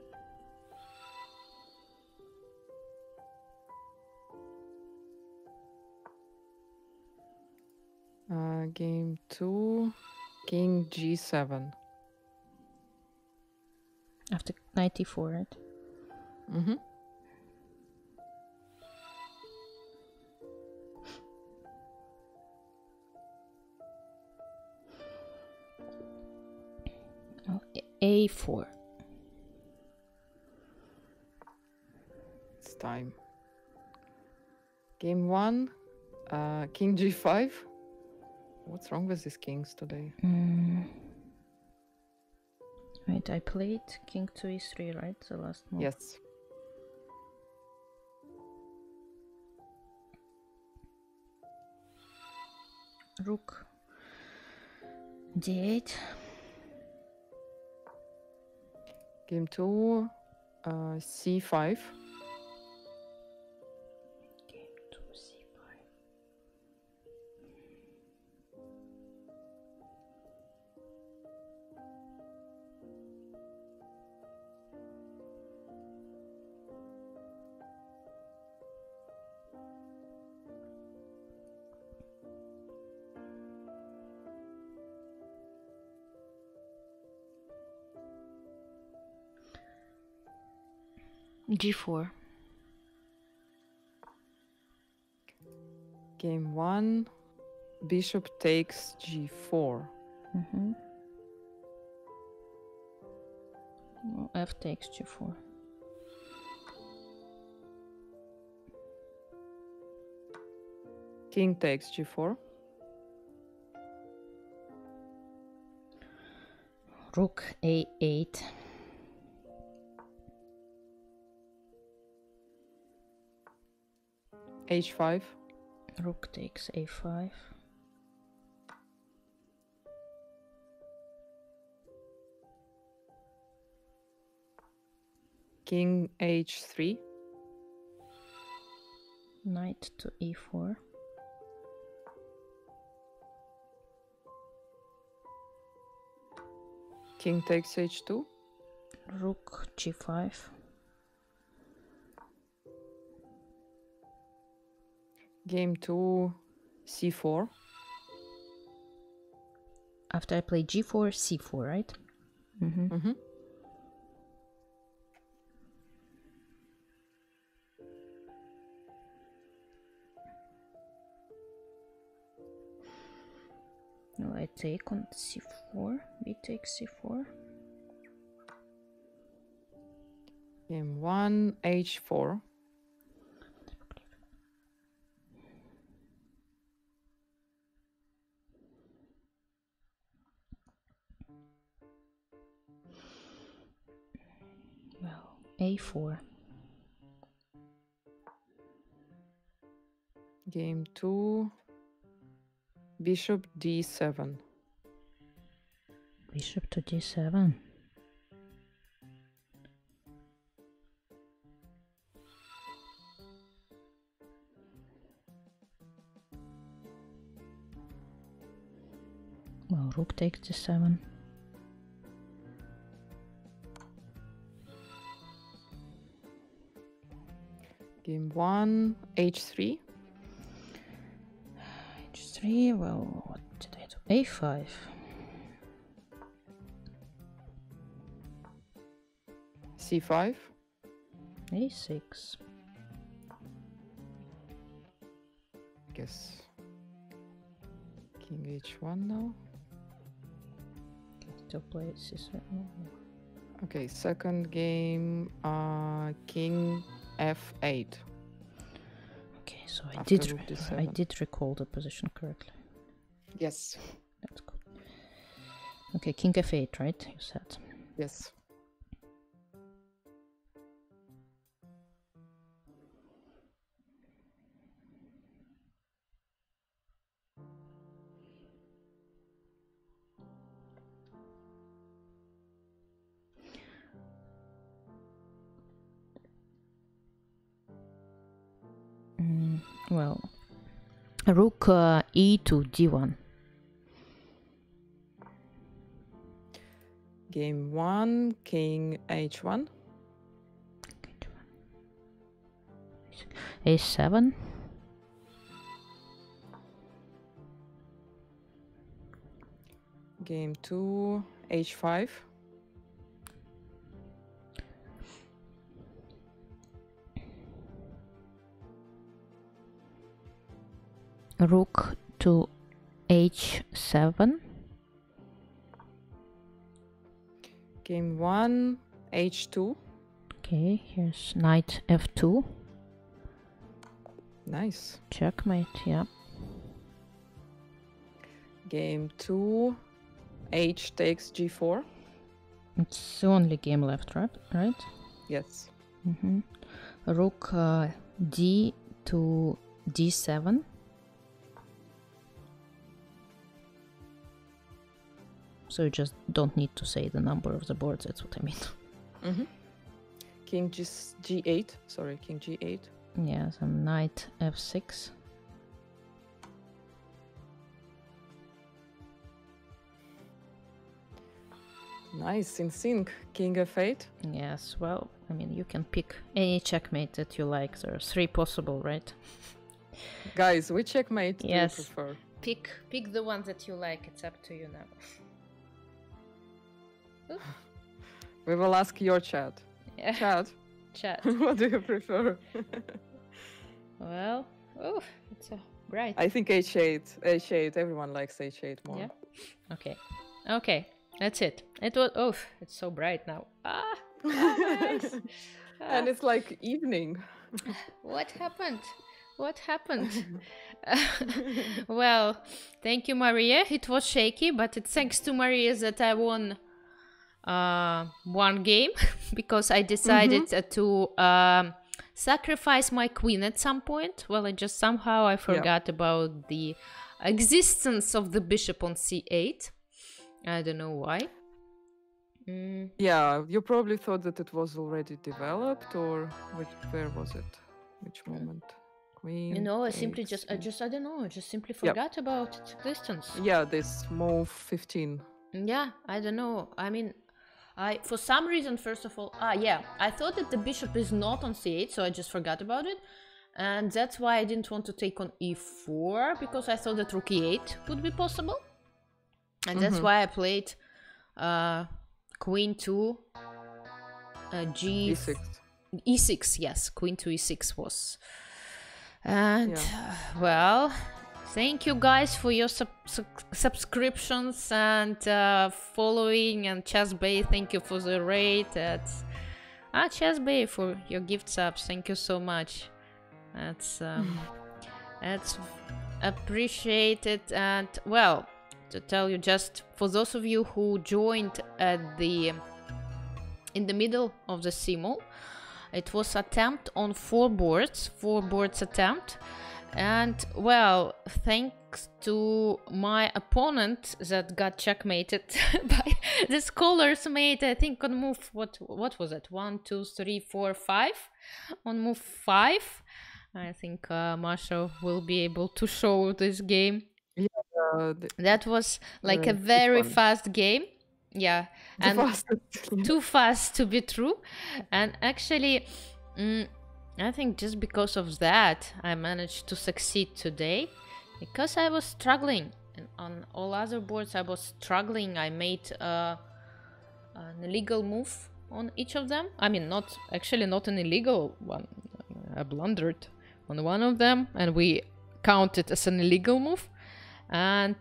Speaker 2: Uh, game two, king g7.
Speaker 1: After knight e4, right?
Speaker 2: Mm-hmm.
Speaker 1: Oh, a- a4.
Speaker 2: It's time. Game one, uh, king g5. What's wrong with these kings today?
Speaker 1: Mm. Wait, I played king to e3, right? The last move.
Speaker 2: Yes.
Speaker 1: Rook d8.
Speaker 2: Game two, uh, c5.
Speaker 1: G4.
Speaker 2: Game one, bishop takes g4.
Speaker 1: Mm-hmm. Well, f takes g4.
Speaker 2: King takes g4.
Speaker 1: Rook a8.
Speaker 2: H5.
Speaker 1: Rook takes a5.
Speaker 2: King h3.
Speaker 1: Knight to E e4.
Speaker 2: King takes h2.
Speaker 1: Rook g5.
Speaker 2: Game two, c4.
Speaker 1: After I play g4, c4, right? Mm-hmm.
Speaker 2: Mm-hmm.
Speaker 1: Now I take on c4. B takes c4.
Speaker 2: Game one, h4.
Speaker 1: Well, a4.
Speaker 2: Game two, bishop d7.
Speaker 1: Bishop to d7. Well, rook takes d7.
Speaker 2: Game one, h3.
Speaker 1: h3. Well, what did I do? a5.
Speaker 2: c5.
Speaker 1: a6.
Speaker 2: Guess. King h1 now.
Speaker 1: Still play it c7.
Speaker 2: Okay, second game, uh, king f8.
Speaker 1: Okay, so I
Speaker 2: After
Speaker 1: did I
Speaker 2: d7.
Speaker 1: did recall the position correctly.
Speaker 2: Yes.
Speaker 1: That's good. Okay, king f8, right? You said.
Speaker 2: Yes.
Speaker 1: Rook uh, e to d1.
Speaker 2: Game one, king h1.
Speaker 1: A7.
Speaker 2: Game two, h5.
Speaker 1: Rook to H7.
Speaker 2: Game one, h2.
Speaker 1: Okay, here's knight F2.
Speaker 2: Nice.
Speaker 1: Checkmate, yeah.
Speaker 2: Game two, h takes g4.
Speaker 1: It's the only game left, right? Right?
Speaker 2: Yes.
Speaker 1: Mm-hmm. Rook uh, D to D7. So you just don't need to say the number of the boards, that's what I mean.
Speaker 2: Mm-hmm. King G- g8. Sorry, king g8.
Speaker 1: yeah, so knight F6.
Speaker 2: Nice, in sync. King f8.
Speaker 1: Yes, well, I mean, you can pick any checkmate that you like. There are three possible, right?
Speaker 2: Guys, which checkmate
Speaker 1: Yes.
Speaker 2: do you prefer?
Speaker 1: Pick pick the one that you like. It's up to you now.
Speaker 2: We will ask your chat.
Speaker 1: Yeah,
Speaker 2: Chat,
Speaker 1: chat.
Speaker 2: what do you prefer?
Speaker 1: Well, oh, it's a bright.
Speaker 2: I think h8. h8. Everyone likes h8 more.
Speaker 1: Yeah. Okay. Okay. That's it. It was. Oh, it's so bright now. Ah.
Speaker 2: and
Speaker 1: Ah,
Speaker 2: it's like evening.
Speaker 1: what happened? What happened? well, thank you, Maria. It was shaky, but it's thanks to Maria that I won uh, one game because I decided uh, to um, sacrifice my queen at some point. Well, I just somehow I forgot about the existence of the bishop on c8. I don't know why. Mm,
Speaker 2: Yeah, you probably thought that it was already developed, or which, where was it? Which moment? Queen.
Speaker 1: you know, I simply just, I just, I don't know, I just simply forgot about its existence.
Speaker 2: Yeah, this move 15.
Speaker 1: Yeah, I don't know. I mean, I for some reason, first of all, ah, yeah, I thought that the bishop is not on c8, so I just forgot about it, and that's why I didn't want to take on e4 because I thought that rook e8 would be possible, and that's
Speaker 2: Mhm.
Speaker 1: why I played uh, queen to uh, g
Speaker 2: e6.
Speaker 1: e6 yes queen to e6 was and
Speaker 2: Yeah.
Speaker 1: uh, well thank you guys for your sub- sub- subscriptions and uh, following and chess bay thank you for the raid that's ah chess bay for your gift subs thank you so much. That's um, that's appreciated and well to tell you just for those of you who joined at the in the middle of the simul it was attempt on four boards four boards attempt and well thanks to my opponent that got checkmated by the scholar's mate i think on move what what was it? One two three four five? On move five. I think uh, Masha will be able to show this game.
Speaker 2: Uh, the,
Speaker 1: that was like a very fast game. Yeah. And too fast to be true. And actually mm, i think just because of that i managed to succeed today. Because i was struggling and on all other boards i was struggling i made uh, an illegal move on each of them. I mean not actually not an illegal one i blundered on one of them and we count it as an illegal move. And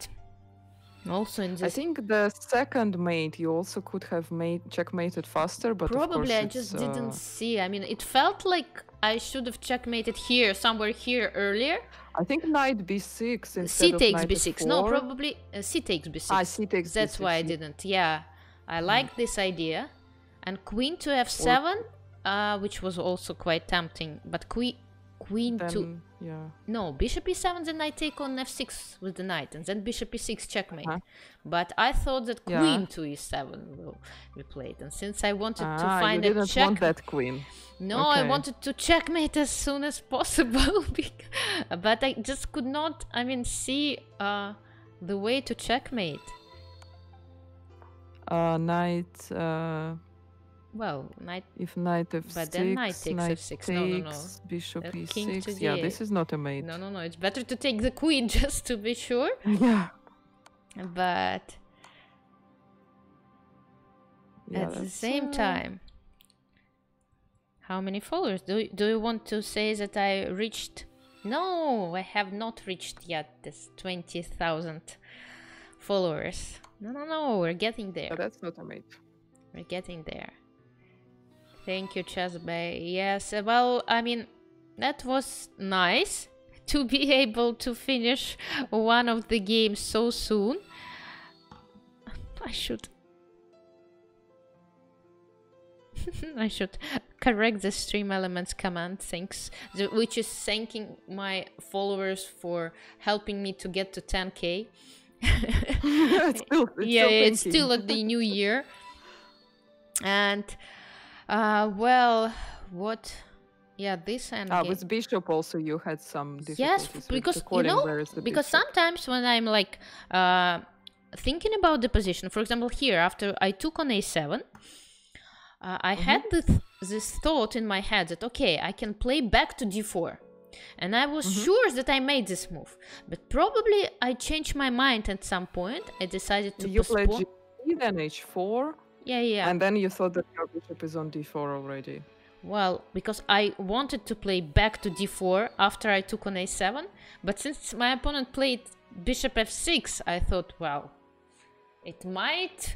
Speaker 1: also in
Speaker 2: I think the second mate you also could have made checkmated faster, but
Speaker 1: Probably I just
Speaker 2: uh,
Speaker 1: didn't see. I mean, it felt like I should have checkmated here, somewhere here earlier.
Speaker 2: I think knight b6 instead
Speaker 1: C takes
Speaker 2: knight
Speaker 1: b6. No, probably uh, C takes b6.
Speaker 2: Ah, c takes
Speaker 1: That's
Speaker 2: b6,
Speaker 1: why I didn't. Yeah, I like this idea. And queen to f7, uh, which was also quite tempting. But queen, queen to
Speaker 2: Then, yeah.
Speaker 1: no bishop e7, then I take on f6 with the knight, and then bishop e6 checkmate.
Speaker 2: Uh-huh.
Speaker 1: But I thought that
Speaker 2: Yeah.
Speaker 1: queen to e7 will be played, and since I wanted to
Speaker 2: Ah,
Speaker 1: find
Speaker 2: you
Speaker 1: a
Speaker 2: didn't
Speaker 1: check,
Speaker 2: want that queen.
Speaker 1: no, I wanted to checkmate as soon as possible, but I just could not. I mean, see uh, the way to checkmate.
Speaker 2: uh, knight. Uh,
Speaker 1: Well, knight
Speaker 2: if knight f6,
Speaker 1: But then knight takes
Speaker 2: knight
Speaker 1: f6. No, no, no.
Speaker 2: bishop
Speaker 1: Uh, king
Speaker 2: e6. Yeah,
Speaker 1: d8.
Speaker 2: this is not a mate.
Speaker 1: No, no, no. It's better to take the queen just to be sure.
Speaker 2: Yeah.
Speaker 1: But
Speaker 2: yeah
Speaker 1: at the same
Speaker 2: uh,
Speaker 1: time, how many followers? Do do you want to say that I reached? No, I have not reached yet this twenty thousand followers. No, no, no. We're getting there.
Speaker 2: yeah, that's not a mate.
Speaker 1: We're getting there. Thank you, Chazbay. Yes, well, I mean, that was nice to be able to finish one of the games so soon. I should. I should correct the StreamElements command, thanks, which is thanking my followers for helping me to get to 10k.
Speaker 2: it's still, it's
Speaker 1: yeah,
Speaker 2: still
Speaker 1: it's still at the new year. And uh well, what yeah, this and
Speaker 2: Ah, with bishop also you had some difficulties.
Speaker 1: yes, because you know,
Speaker 2: where is the
Speaker 1: because
Speaker 2: bishop.
Speaker 1: sometimes when I'm like uh thinking about the position, for example, here after I took on a7, uh, I
Speaker 2: Mm-hmm.
Speaker 1: had this this thought in my head that okay, I can play back to d4. And I was
Speaker 2: Mm-hmm.
Speaker 1: sure that I made this move, but probably I changed my mind at some point. I decided to
Speaker 2: you played
Speaker 1: postpone.
Speaker 2: g3, then h4,
Speaker 1: Yeah, yeah.
Speaker 2: and then you thought that your bishop is on d4 already.
Speaker 1: Well, because I wanted to play back to d4 after I took on a7, but since my opponent played bishop f6, I thought, well, it might,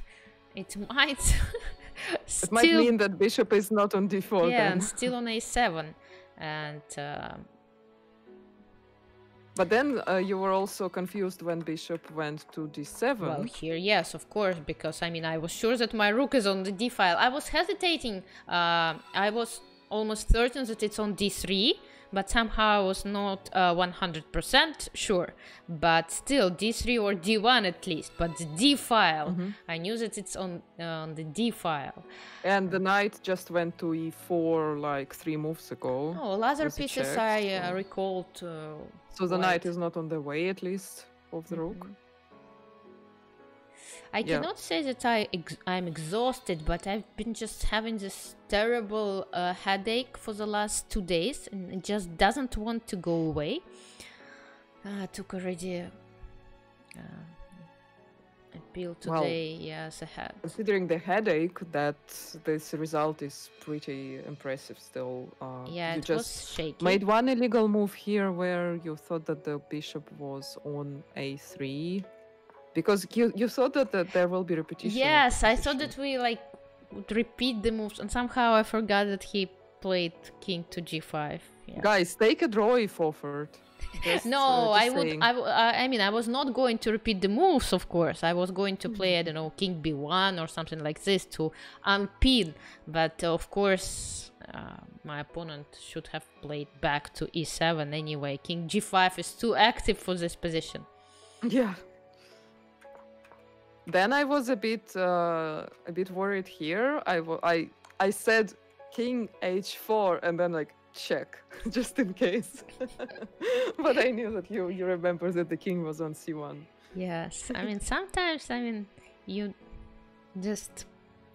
Speaker 1: it might,
Speaker 2: It might mean that bishop is not on d4
Speaker 1: yeah,
Speaker 2: then.
Speaker 1: and still on a7, and uh,
Speaker 2: But then uh, you were also confused when bishop went to d7.
Speaker 1: well, here, yes, of course, because I mean, I was sure that my rook is on the d file. I was hesitating. Uh, I was almost certain that it's on d3, but somehow I was not uh, 100% sure. But still, d3 or d1 at least. But the d file,
Speaker 2: Mm-hmm.
Speaker 1: I knew that it's on uh, on the d file.
Speaker 2: And the knight just went to e4 like three moves ago.
Speaker 1: Oh, other pieces
Speaker 2: checked,
Speaker 1: I uh, recalled. Uh,
Speaker 2: so the knight is not on the way at least of the rook.
Speaker 1: I
Speaker 2: Yeah.
Speaker 1: cannot say that I ex- I'm exhausted, but I've been just having this terrible uh, headache for the last two days, and it just doesn't want to go away. Uh, I took already uh, a pill
Speaker 2: Well,
Speaker 1: today. yes, I had.
Speaker 2: Considering the headache, that this result is pretty impressive still. Uh,
Speaker 1: Yeah,
Speaker 2: you
Speaker 1: it
Speaker 2: just
Speaker 1: was shaky.
Speaker 2: made one illegal move here where you thought that the bishop was on a3 because you, you thought that, that there will be repetition
Speaker 1: Yes, I thought that we like would repeat the moves, and somehow I forgot that he played king to g5. Yeah.
Speaker 2: guys take a draw if offered Just,
Speaker 1: No,
Speaker 2: uh,
Speaker 1: I would.
Speaker 2: saying.
Speaker 1: I, w- I mean, I was not going to repeat the moves, of course. I was going to play, I don't know, King B1 or something like this to unpin. But uh, of course, uh, my opponent should have played back to E7 anyway. King G5 is too active for this position.
Speaker 2: yeah then i was a bit uh, a bit worried here. I I I said king h4 and then like check just in case. But i knew that you you remember that the king was on c1
Speaker 1: Yes, I mean, sometimes, I mean, you just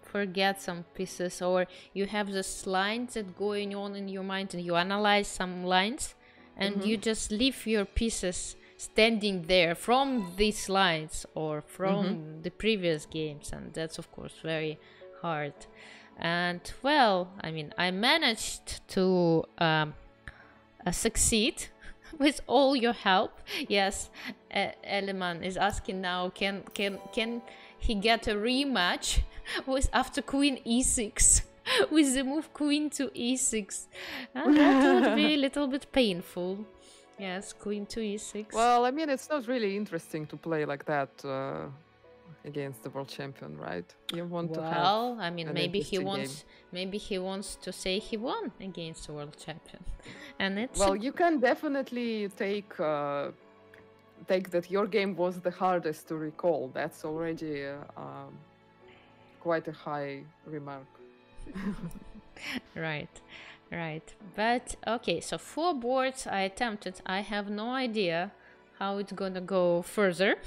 Speaker 1: forget some pieces or you have this lines that going on in your mind and you analyze some lines and you just leave your pieces standing there from these lines or from the previous games and that's of course very hard. And well i mean i managed to um, uh, succeed with all your help. Yes uh, Eleman is asking now can can can he get a rematch with after queen e6 with the move queen to e6 Uh, that would be a little bit painful yes queen to E e6
Speaker 2: Well, I mean, it's not really interesting to play like that uh, against the world champion, right? You want to have.
Speaker 1: well i mean maybe he wants maybe he wants to say he won against the world champion and it's
Speaker 2: Well, you can definitely take uh, take that your game was the hardest to recall. That's already uh, um, quite a high remark.
Speaker 1: Right, right. But okay, so four boards I attempted. I have no idea how it's gonna go further.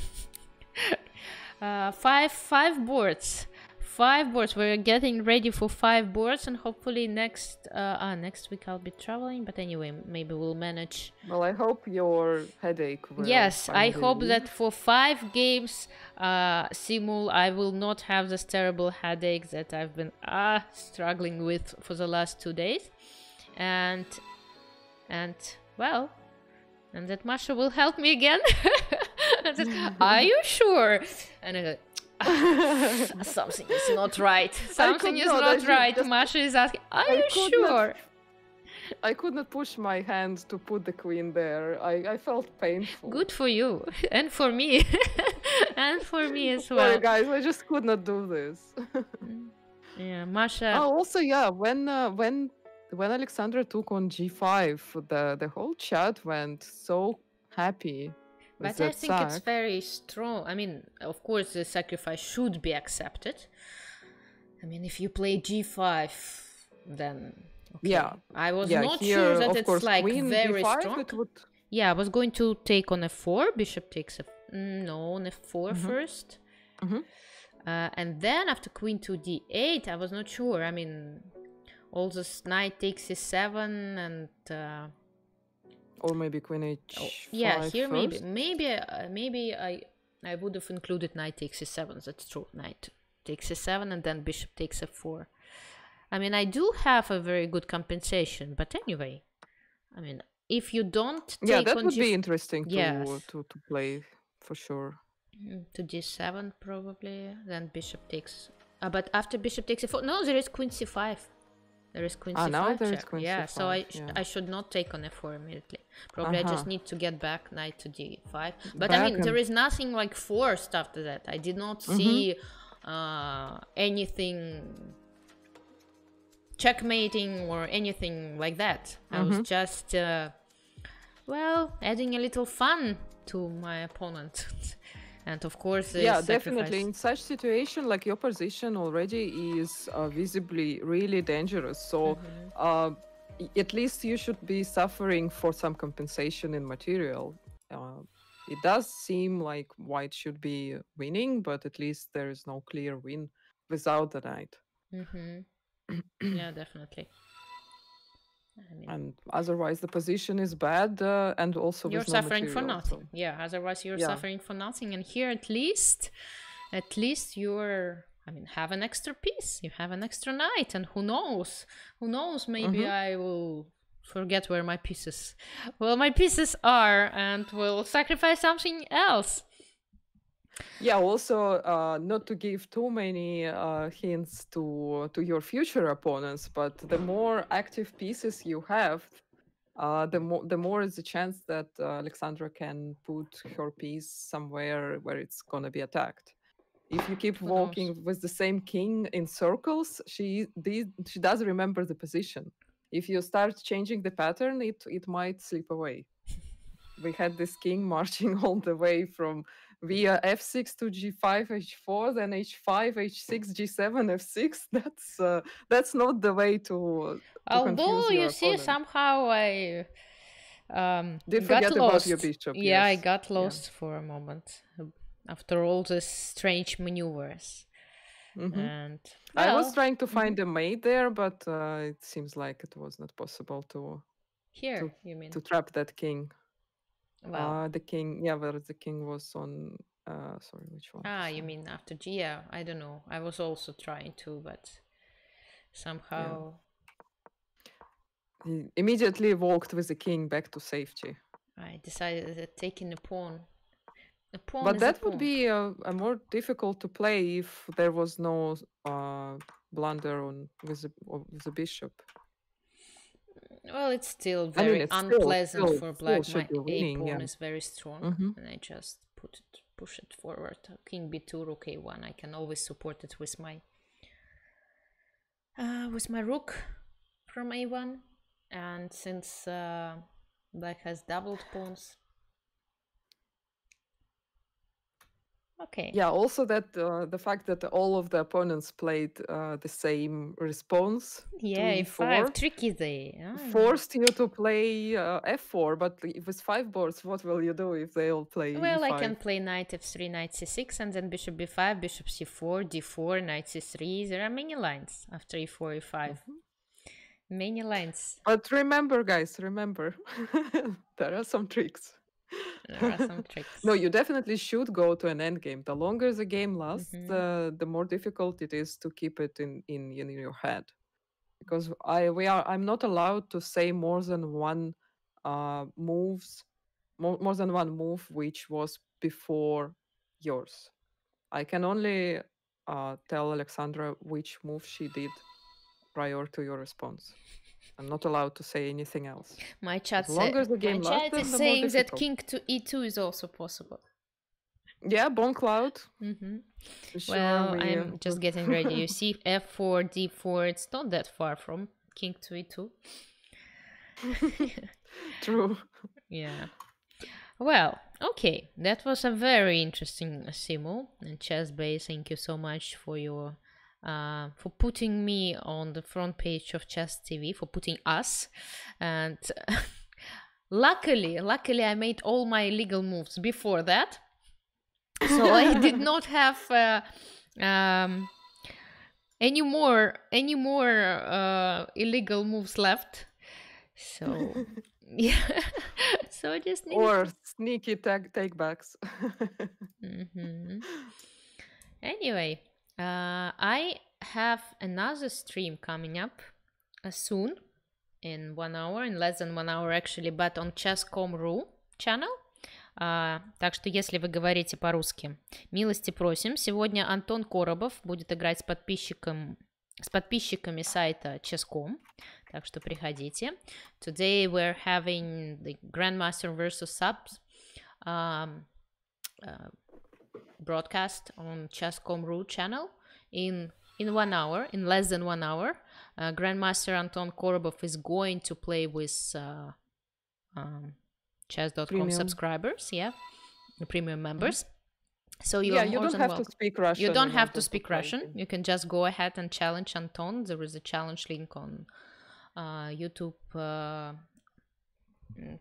Speaker 1: uh, five five boards. five boards. We're getting ready for five boards, and hopefully next uh, ah next week I'll be traveling. But anyway, maybe we'll manage.
Speaker 2: Well, I hope your headache will.
Speaker 1: yes, I hope that for five games, uh, Simul, I will not have this terrible headache that I've been ah struggling with for the last two days, and and well, and that Masha will help me again. And that, Are you sure? And I go, "Ah, something is not right. Something is
Speaker 2: not,
Speaker 1: not right.
Speaker 2: just-
Speaker 1: Masha is asking, Are
Speaker 2: I
Speaker 1: you
Speaker 2: could not
Speaker 1: sure?
Speaker 2: I could not push my hand to put the queen there. I, I felt painful.
Speaker 1: Good for you, and for me, and for me as
Speaker 2: Sorry,
Speaker 1: well.
Speaker 2: guys, I just could not do this.
Speaker 1: Yeah, Masha.
Speaker 2: oh, also, yeah, when uh, when when Alexandra took on G5, the the whole chat went so happy.
Speaker 1: But I think it's very strong. I mean, of course, the sacrifice should be accepted. I mean, if you play g5, then okay.
Speaker 2: Yeah.
Speaker 1: I was
Speaker 2: yeah,
Speaker 1: not
Speaker 2: here,
Speaker 1: sure that it's
Speaker 2: course,
Speaker 1: like
Speaker 2: queen
Speaker 1: very
Speaker 2: D5,
Speaker 1: strong.
Speaker 2: Would,
Speaker 1: Yeah, I was going to take on f4. Bishop takes a mm, no on f4 first.
Speaker 2: Mhm.
Speaker 1: Uh, and then after queen to d8, I was not sure. I mean, all this knight takes e7 and. Uh,
Speaker 2: or maybe queen H.
Speaker 1: Oh, yeah, here maybe
Speaker 2: first.
Speaker 1: maybe uh, maybe I I would have included knight takes e7. That's true. Knight takes e7 and then bishop takes f4. I mean, I do have a very good compensation, but anyway, I mean, if you don't take
Speaker 2: Yeah, that would be interesting to,
Speaker 1: Yes.
Speaker 2: to to play for sure.
Speaker 1: Mm, to d7 probably, then bishop takes. Uh, but after bishop takes e4, no, there is queen c5. There is queen
Speaker 2: Ah,
Speaker 1: c5
Speaker 2: now there is
Speaker 1: yeah, so I
Speaker 2: C5,
Speaker 1: sh-
Speaker 2: yeah.
Speaker 1: I should not take on f4 immediately. Probably I just
Speaker 2: Uh-huh.
Speaker 1: need to get back knight to d5. But I mean,
Speaker 2: Back
Speaker 1: there is nothing like forced after that. I did not
Speaker 2: Mm-hmm.
Speaker 1: see uh, anything checkmating or anything like that. I was
Speaker 2: Mm-hmm.
Speaker 1: just uh, well adding a little fun to my opponent. And of course,
Speaker 2: yeah
Speaker 1: sacrifice.
Speaker 2: definitely in such situation like your position already is uh, visibly really dangerous so
Speaker 1: Mm-hmm.
Speaker 2: uh, at least you should be suffering for some compensation in material uh, it does seem like white should be winning but at least there is no clear win without the knight
Speaker 1: Mm-hmm. yeah, definitely. I mean,
Speaker 2: and otherwise the position is bad uh, and also
Speaker 1: you're
Speaker 2: with no
Speaker 1: suffering for
Speaker 2: material, so-
Speaker 1: nothing. Yeah, otherwise you're
Speaker 2: Yeah.
Speaker 1: suffering for nothing. And here, at least, at least you're. I mean, have an extra piece. You have an extra knight, and who knows? Who knows? Maybe
Speaker 2: Mhm.
Speaker 1: I will forget where my pieces. Well, my pieces are, and will sacrifice something else.
Speaker 2: Yeah also uh, not to give too many uh, hints to to your future opponents but the more active pieces you have uh, the more the more is the chance that uh, alexandra can put her piece somewhere where it's going to be attacked. If you keep walking with the same king in circles she did, she does remember the position. If you start changing the pattern it it might slip away. We had this king marching all the way from via f6 to g5 h4 then h5 h6 g7 f6 that's uh, that's not the way to, to
Speaker 1: Although you
Speaker 2: your
Speaker 1: see, somehow I um,
Speaker 2: Did
Speaker 1: got
Speaker 2: forget
Speaker 1: lost.
Speaker 2: about your bishop,
Speaker 1: Yeah, I
Speaker 2: yes.
Speaker 1: got
Speaker 2: Yeah.
Speaker 1: lost for a moment uh, after all these strange maneuvers.
Speaker 2: Mhm.
Speaker 1: And
Speaker 2: i was trying to find a mate there but uh, it seems like it was not possible to
Speaker 1: here you mean?
Speaker 2: to trap that king
Speaker 1: well,
Speaker 2: uh the king yeah where the king was on uh sorry which one
Speaker 1: ah, you mean after G? Yeah, I don't know. I was also trying to, but somehow
Speaker 2: he immediately walked with the king back to safety
Speaker 1: I decided that taking a pawn. A pawn
Speaker 2: but
Speaker 1: a
Speaker 2: that would be uh, a more difficult to play if there was no uh, blunder on with the, with the bishop.
Speaker 1: Well, it's still
Speaker 2: I mean,
Speaker 1: very
Speaker 2: it's
Speaker 1: unpleasant
Speaker 2: still-
Speaker 1: for black. My a pawn
Speaker 2: yeah.
Speaker 1: is very strong,
Speaker 2: Mhm.
Speaker 1: and I just put it, push it forward. King b2, rook a1. I can always support it with my uh, with my rook from a1, and since uh, black has doubled pawns. Okay.
Speaker 2: Yeah, also that uh, the fact that all of the opponents played uh, the same response
Speaker 1: Yeah,
Speaker 2: to
Speaker 1: e5, tricky they. Ah.
Speaker 2: forced you to play uh, f4. But if with five boards, what will you do if they all play
Speaker 1: Well, I
Speaker 2: e5?
Speaker 1: can play knight f3, knight c6, and then bishop b5, bishop c4, d4, knight c3. There are many lines after e e4, e5.
Speaker 2: Mm-hmm.
Speaker 1: Many lines.
Speaker 2: But remember, guys, remember, there are some tricks.
Speaker 1: There are some tricks.
Speaker 2: No, you definitely should go to an end game. The longer the game lasts,
Speaker 1: Mhm.
Speaker 2: the the more difficult it is to keep it in, in in your head. Because I we are I'm not allowed to say more than one uh moves more, more than one move which was before yours. I can only uh tell Alexandra which move she did prior to your response. I'm not allowed to say anything else.
Speaker 1: My chat,
Speaker 2: As long as the game
Speaker 1: my chat is
Speaker 2: then the more
Speaker 1: saying that king to e2 is also possible.
Speaker 2: Yeah, Bone Cloud.
Speaker 1: hmm
Speaker 2: for Sure,
Speaker 1: well,
Speaker 2: we, uh,
Speaker 1: I'm just getting ready. You see, f4, d4, it's not that far from king to e e2.
Speaker 2: True.
Speaker 1: Yeah. Well, okay, that was a very interesting simul and ChessBase. Thank you so much for your uh, for putting me on the front page of Chess TV, for putting us, and luckily, luckily, I made all my legal moves before that, so I did not have uh, um, any more any more uh, illegal moves left. So yeah, so I just need
Speaker 2: or sneaky tag takebacks.
Speaker 1: hmm Anyway, uh, I have another stream coming up uh, soon, in one hour, in less than one hour actually, but on chess.com.ru channel. А, так что, если вы говорите по-русски, милости просим. Сегодня Антон Коробов будет играть с подписчиком, с подписчиками сайта chess.com. Так что приходите. Today we're having the Grandmaster versus Subs um, uh, broadcast on Chess.com chess.com.ru channel in in one hour, in less than one hour. Uh, Grandmaster Anton Korobov is going to play with uh, um, chess.com
Speaker 2: Premium.
Speaker 1: subscribers, yeah, the premium members. So you
Speaker 2: yeah,
Speaker 1: are
Speaker 2: you don't have
Speaker 1: welcome.
Speaker 2: to speak Russian.
Speaker 1: You don't have to speak Russian. You can just go ahead and challenge Anton. There is a challenge link on uh, YouTube uh,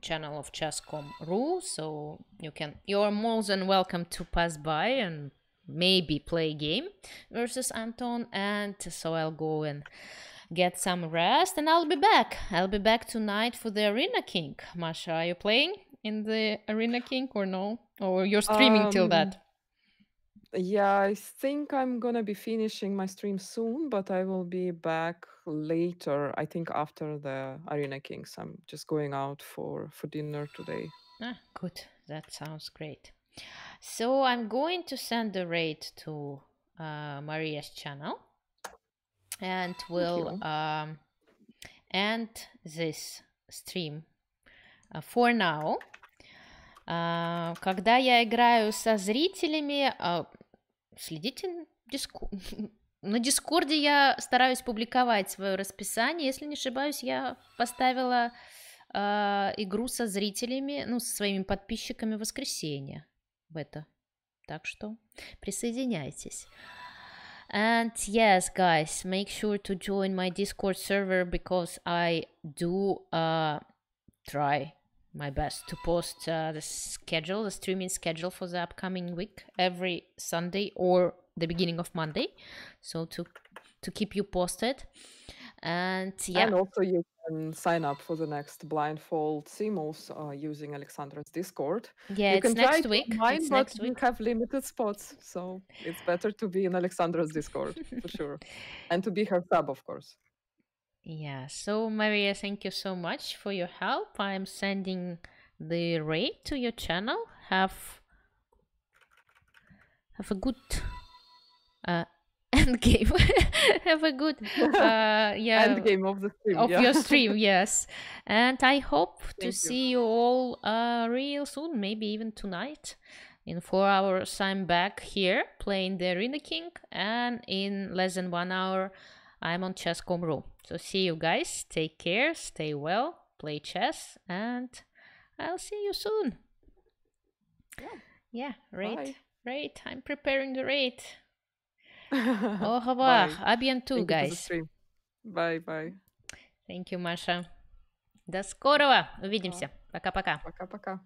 Speaker 1: channel of chess.com.ru, so you can. You are more than welcome to pass by and maybe play a game versus Anton. And so I'll go and get some rest, and I'll be back. I'll be back tonight for the Arena King. Masha, are you playing in the Arena King or no? Or you're streaming till
Speaker 2: Um,
Speaker 1: that?
Speaker 2: Yeah, I think I'm gonna be finishing my stream soon, but I will be back later. I think after the Arena Kings. I'm just going out for for dinner today.
Speaker 1: Ah, good. That sounds great. So I'm going to send the raid to uh, Maria's channel, and we'll
Speaker 2: you.
Speaker 1: um, end this stream uh, for now. А, Когда я играю со зрителями, а, следите диску- на Дискорде я стараюсь публиковать свое расписание. Если не ошибаюсь, я поставила а, игру со зрителями, ну, со своими подписчиками в воскресенье в это. Так что присоединяйтесь. And yes, guys, make sure to join my Discord server because I do uh, try my best to post uh, the schedule, the streaming schedule for the upcoming week every Sunday or the beginning of Monday. So to to keep you posted. And yeah,
Speaker 2: And also you can sign up for the next blindfold simuls uh, using Alexandra's Discord.
Speaker 1: yeah,
Speaker 2: you
Speaker 1: it's
Speaker 2: can try
Speaker 1: next week.
Speaker 2: mine,
Speaker 1: It's
Speaker 2: but
Speaker 1: next week.
Speaker 2: have limited spots, so it's better to be in Alexandra's Discord for sure, and to be her sub, of course.
Speaker 1: Yeah, so Maria, thank you so much for your help. I'm sending the raid to your channel. Have have a good uh end game. have a good uh yeah
Speaker 2: End game of the stream.
Speaker 1: of
Speaker 2: yeah.
Speaker 1: your stream, yes. And I hope to
Speaker 2: you.
Speaker 1: see you all uh real soon, maybe even tonight. In four hours, I'm back here playing the Arena King, and in less than one hour, I'm on chess.com.ru. So see you guys. Take care, stay well, play chess, and I'll see you soon.
Speaker 2: Yeah.
Speaker 1: Yeah, right.
Speaker 2: Bye.
Speaker 1: Raid. I'm preparing the raid. Au
Speaker 2: Bye.
Speaker 1: revoir. À bientôt,
Speaker 2: Thank you for the
Speaker 1: guys.
Speaker 2: stream. Bye, bye.
Speaker 1: Thank you, Маша. До скорого. Увидимся. Пока-пока.
Speaker 2: Пока-пока.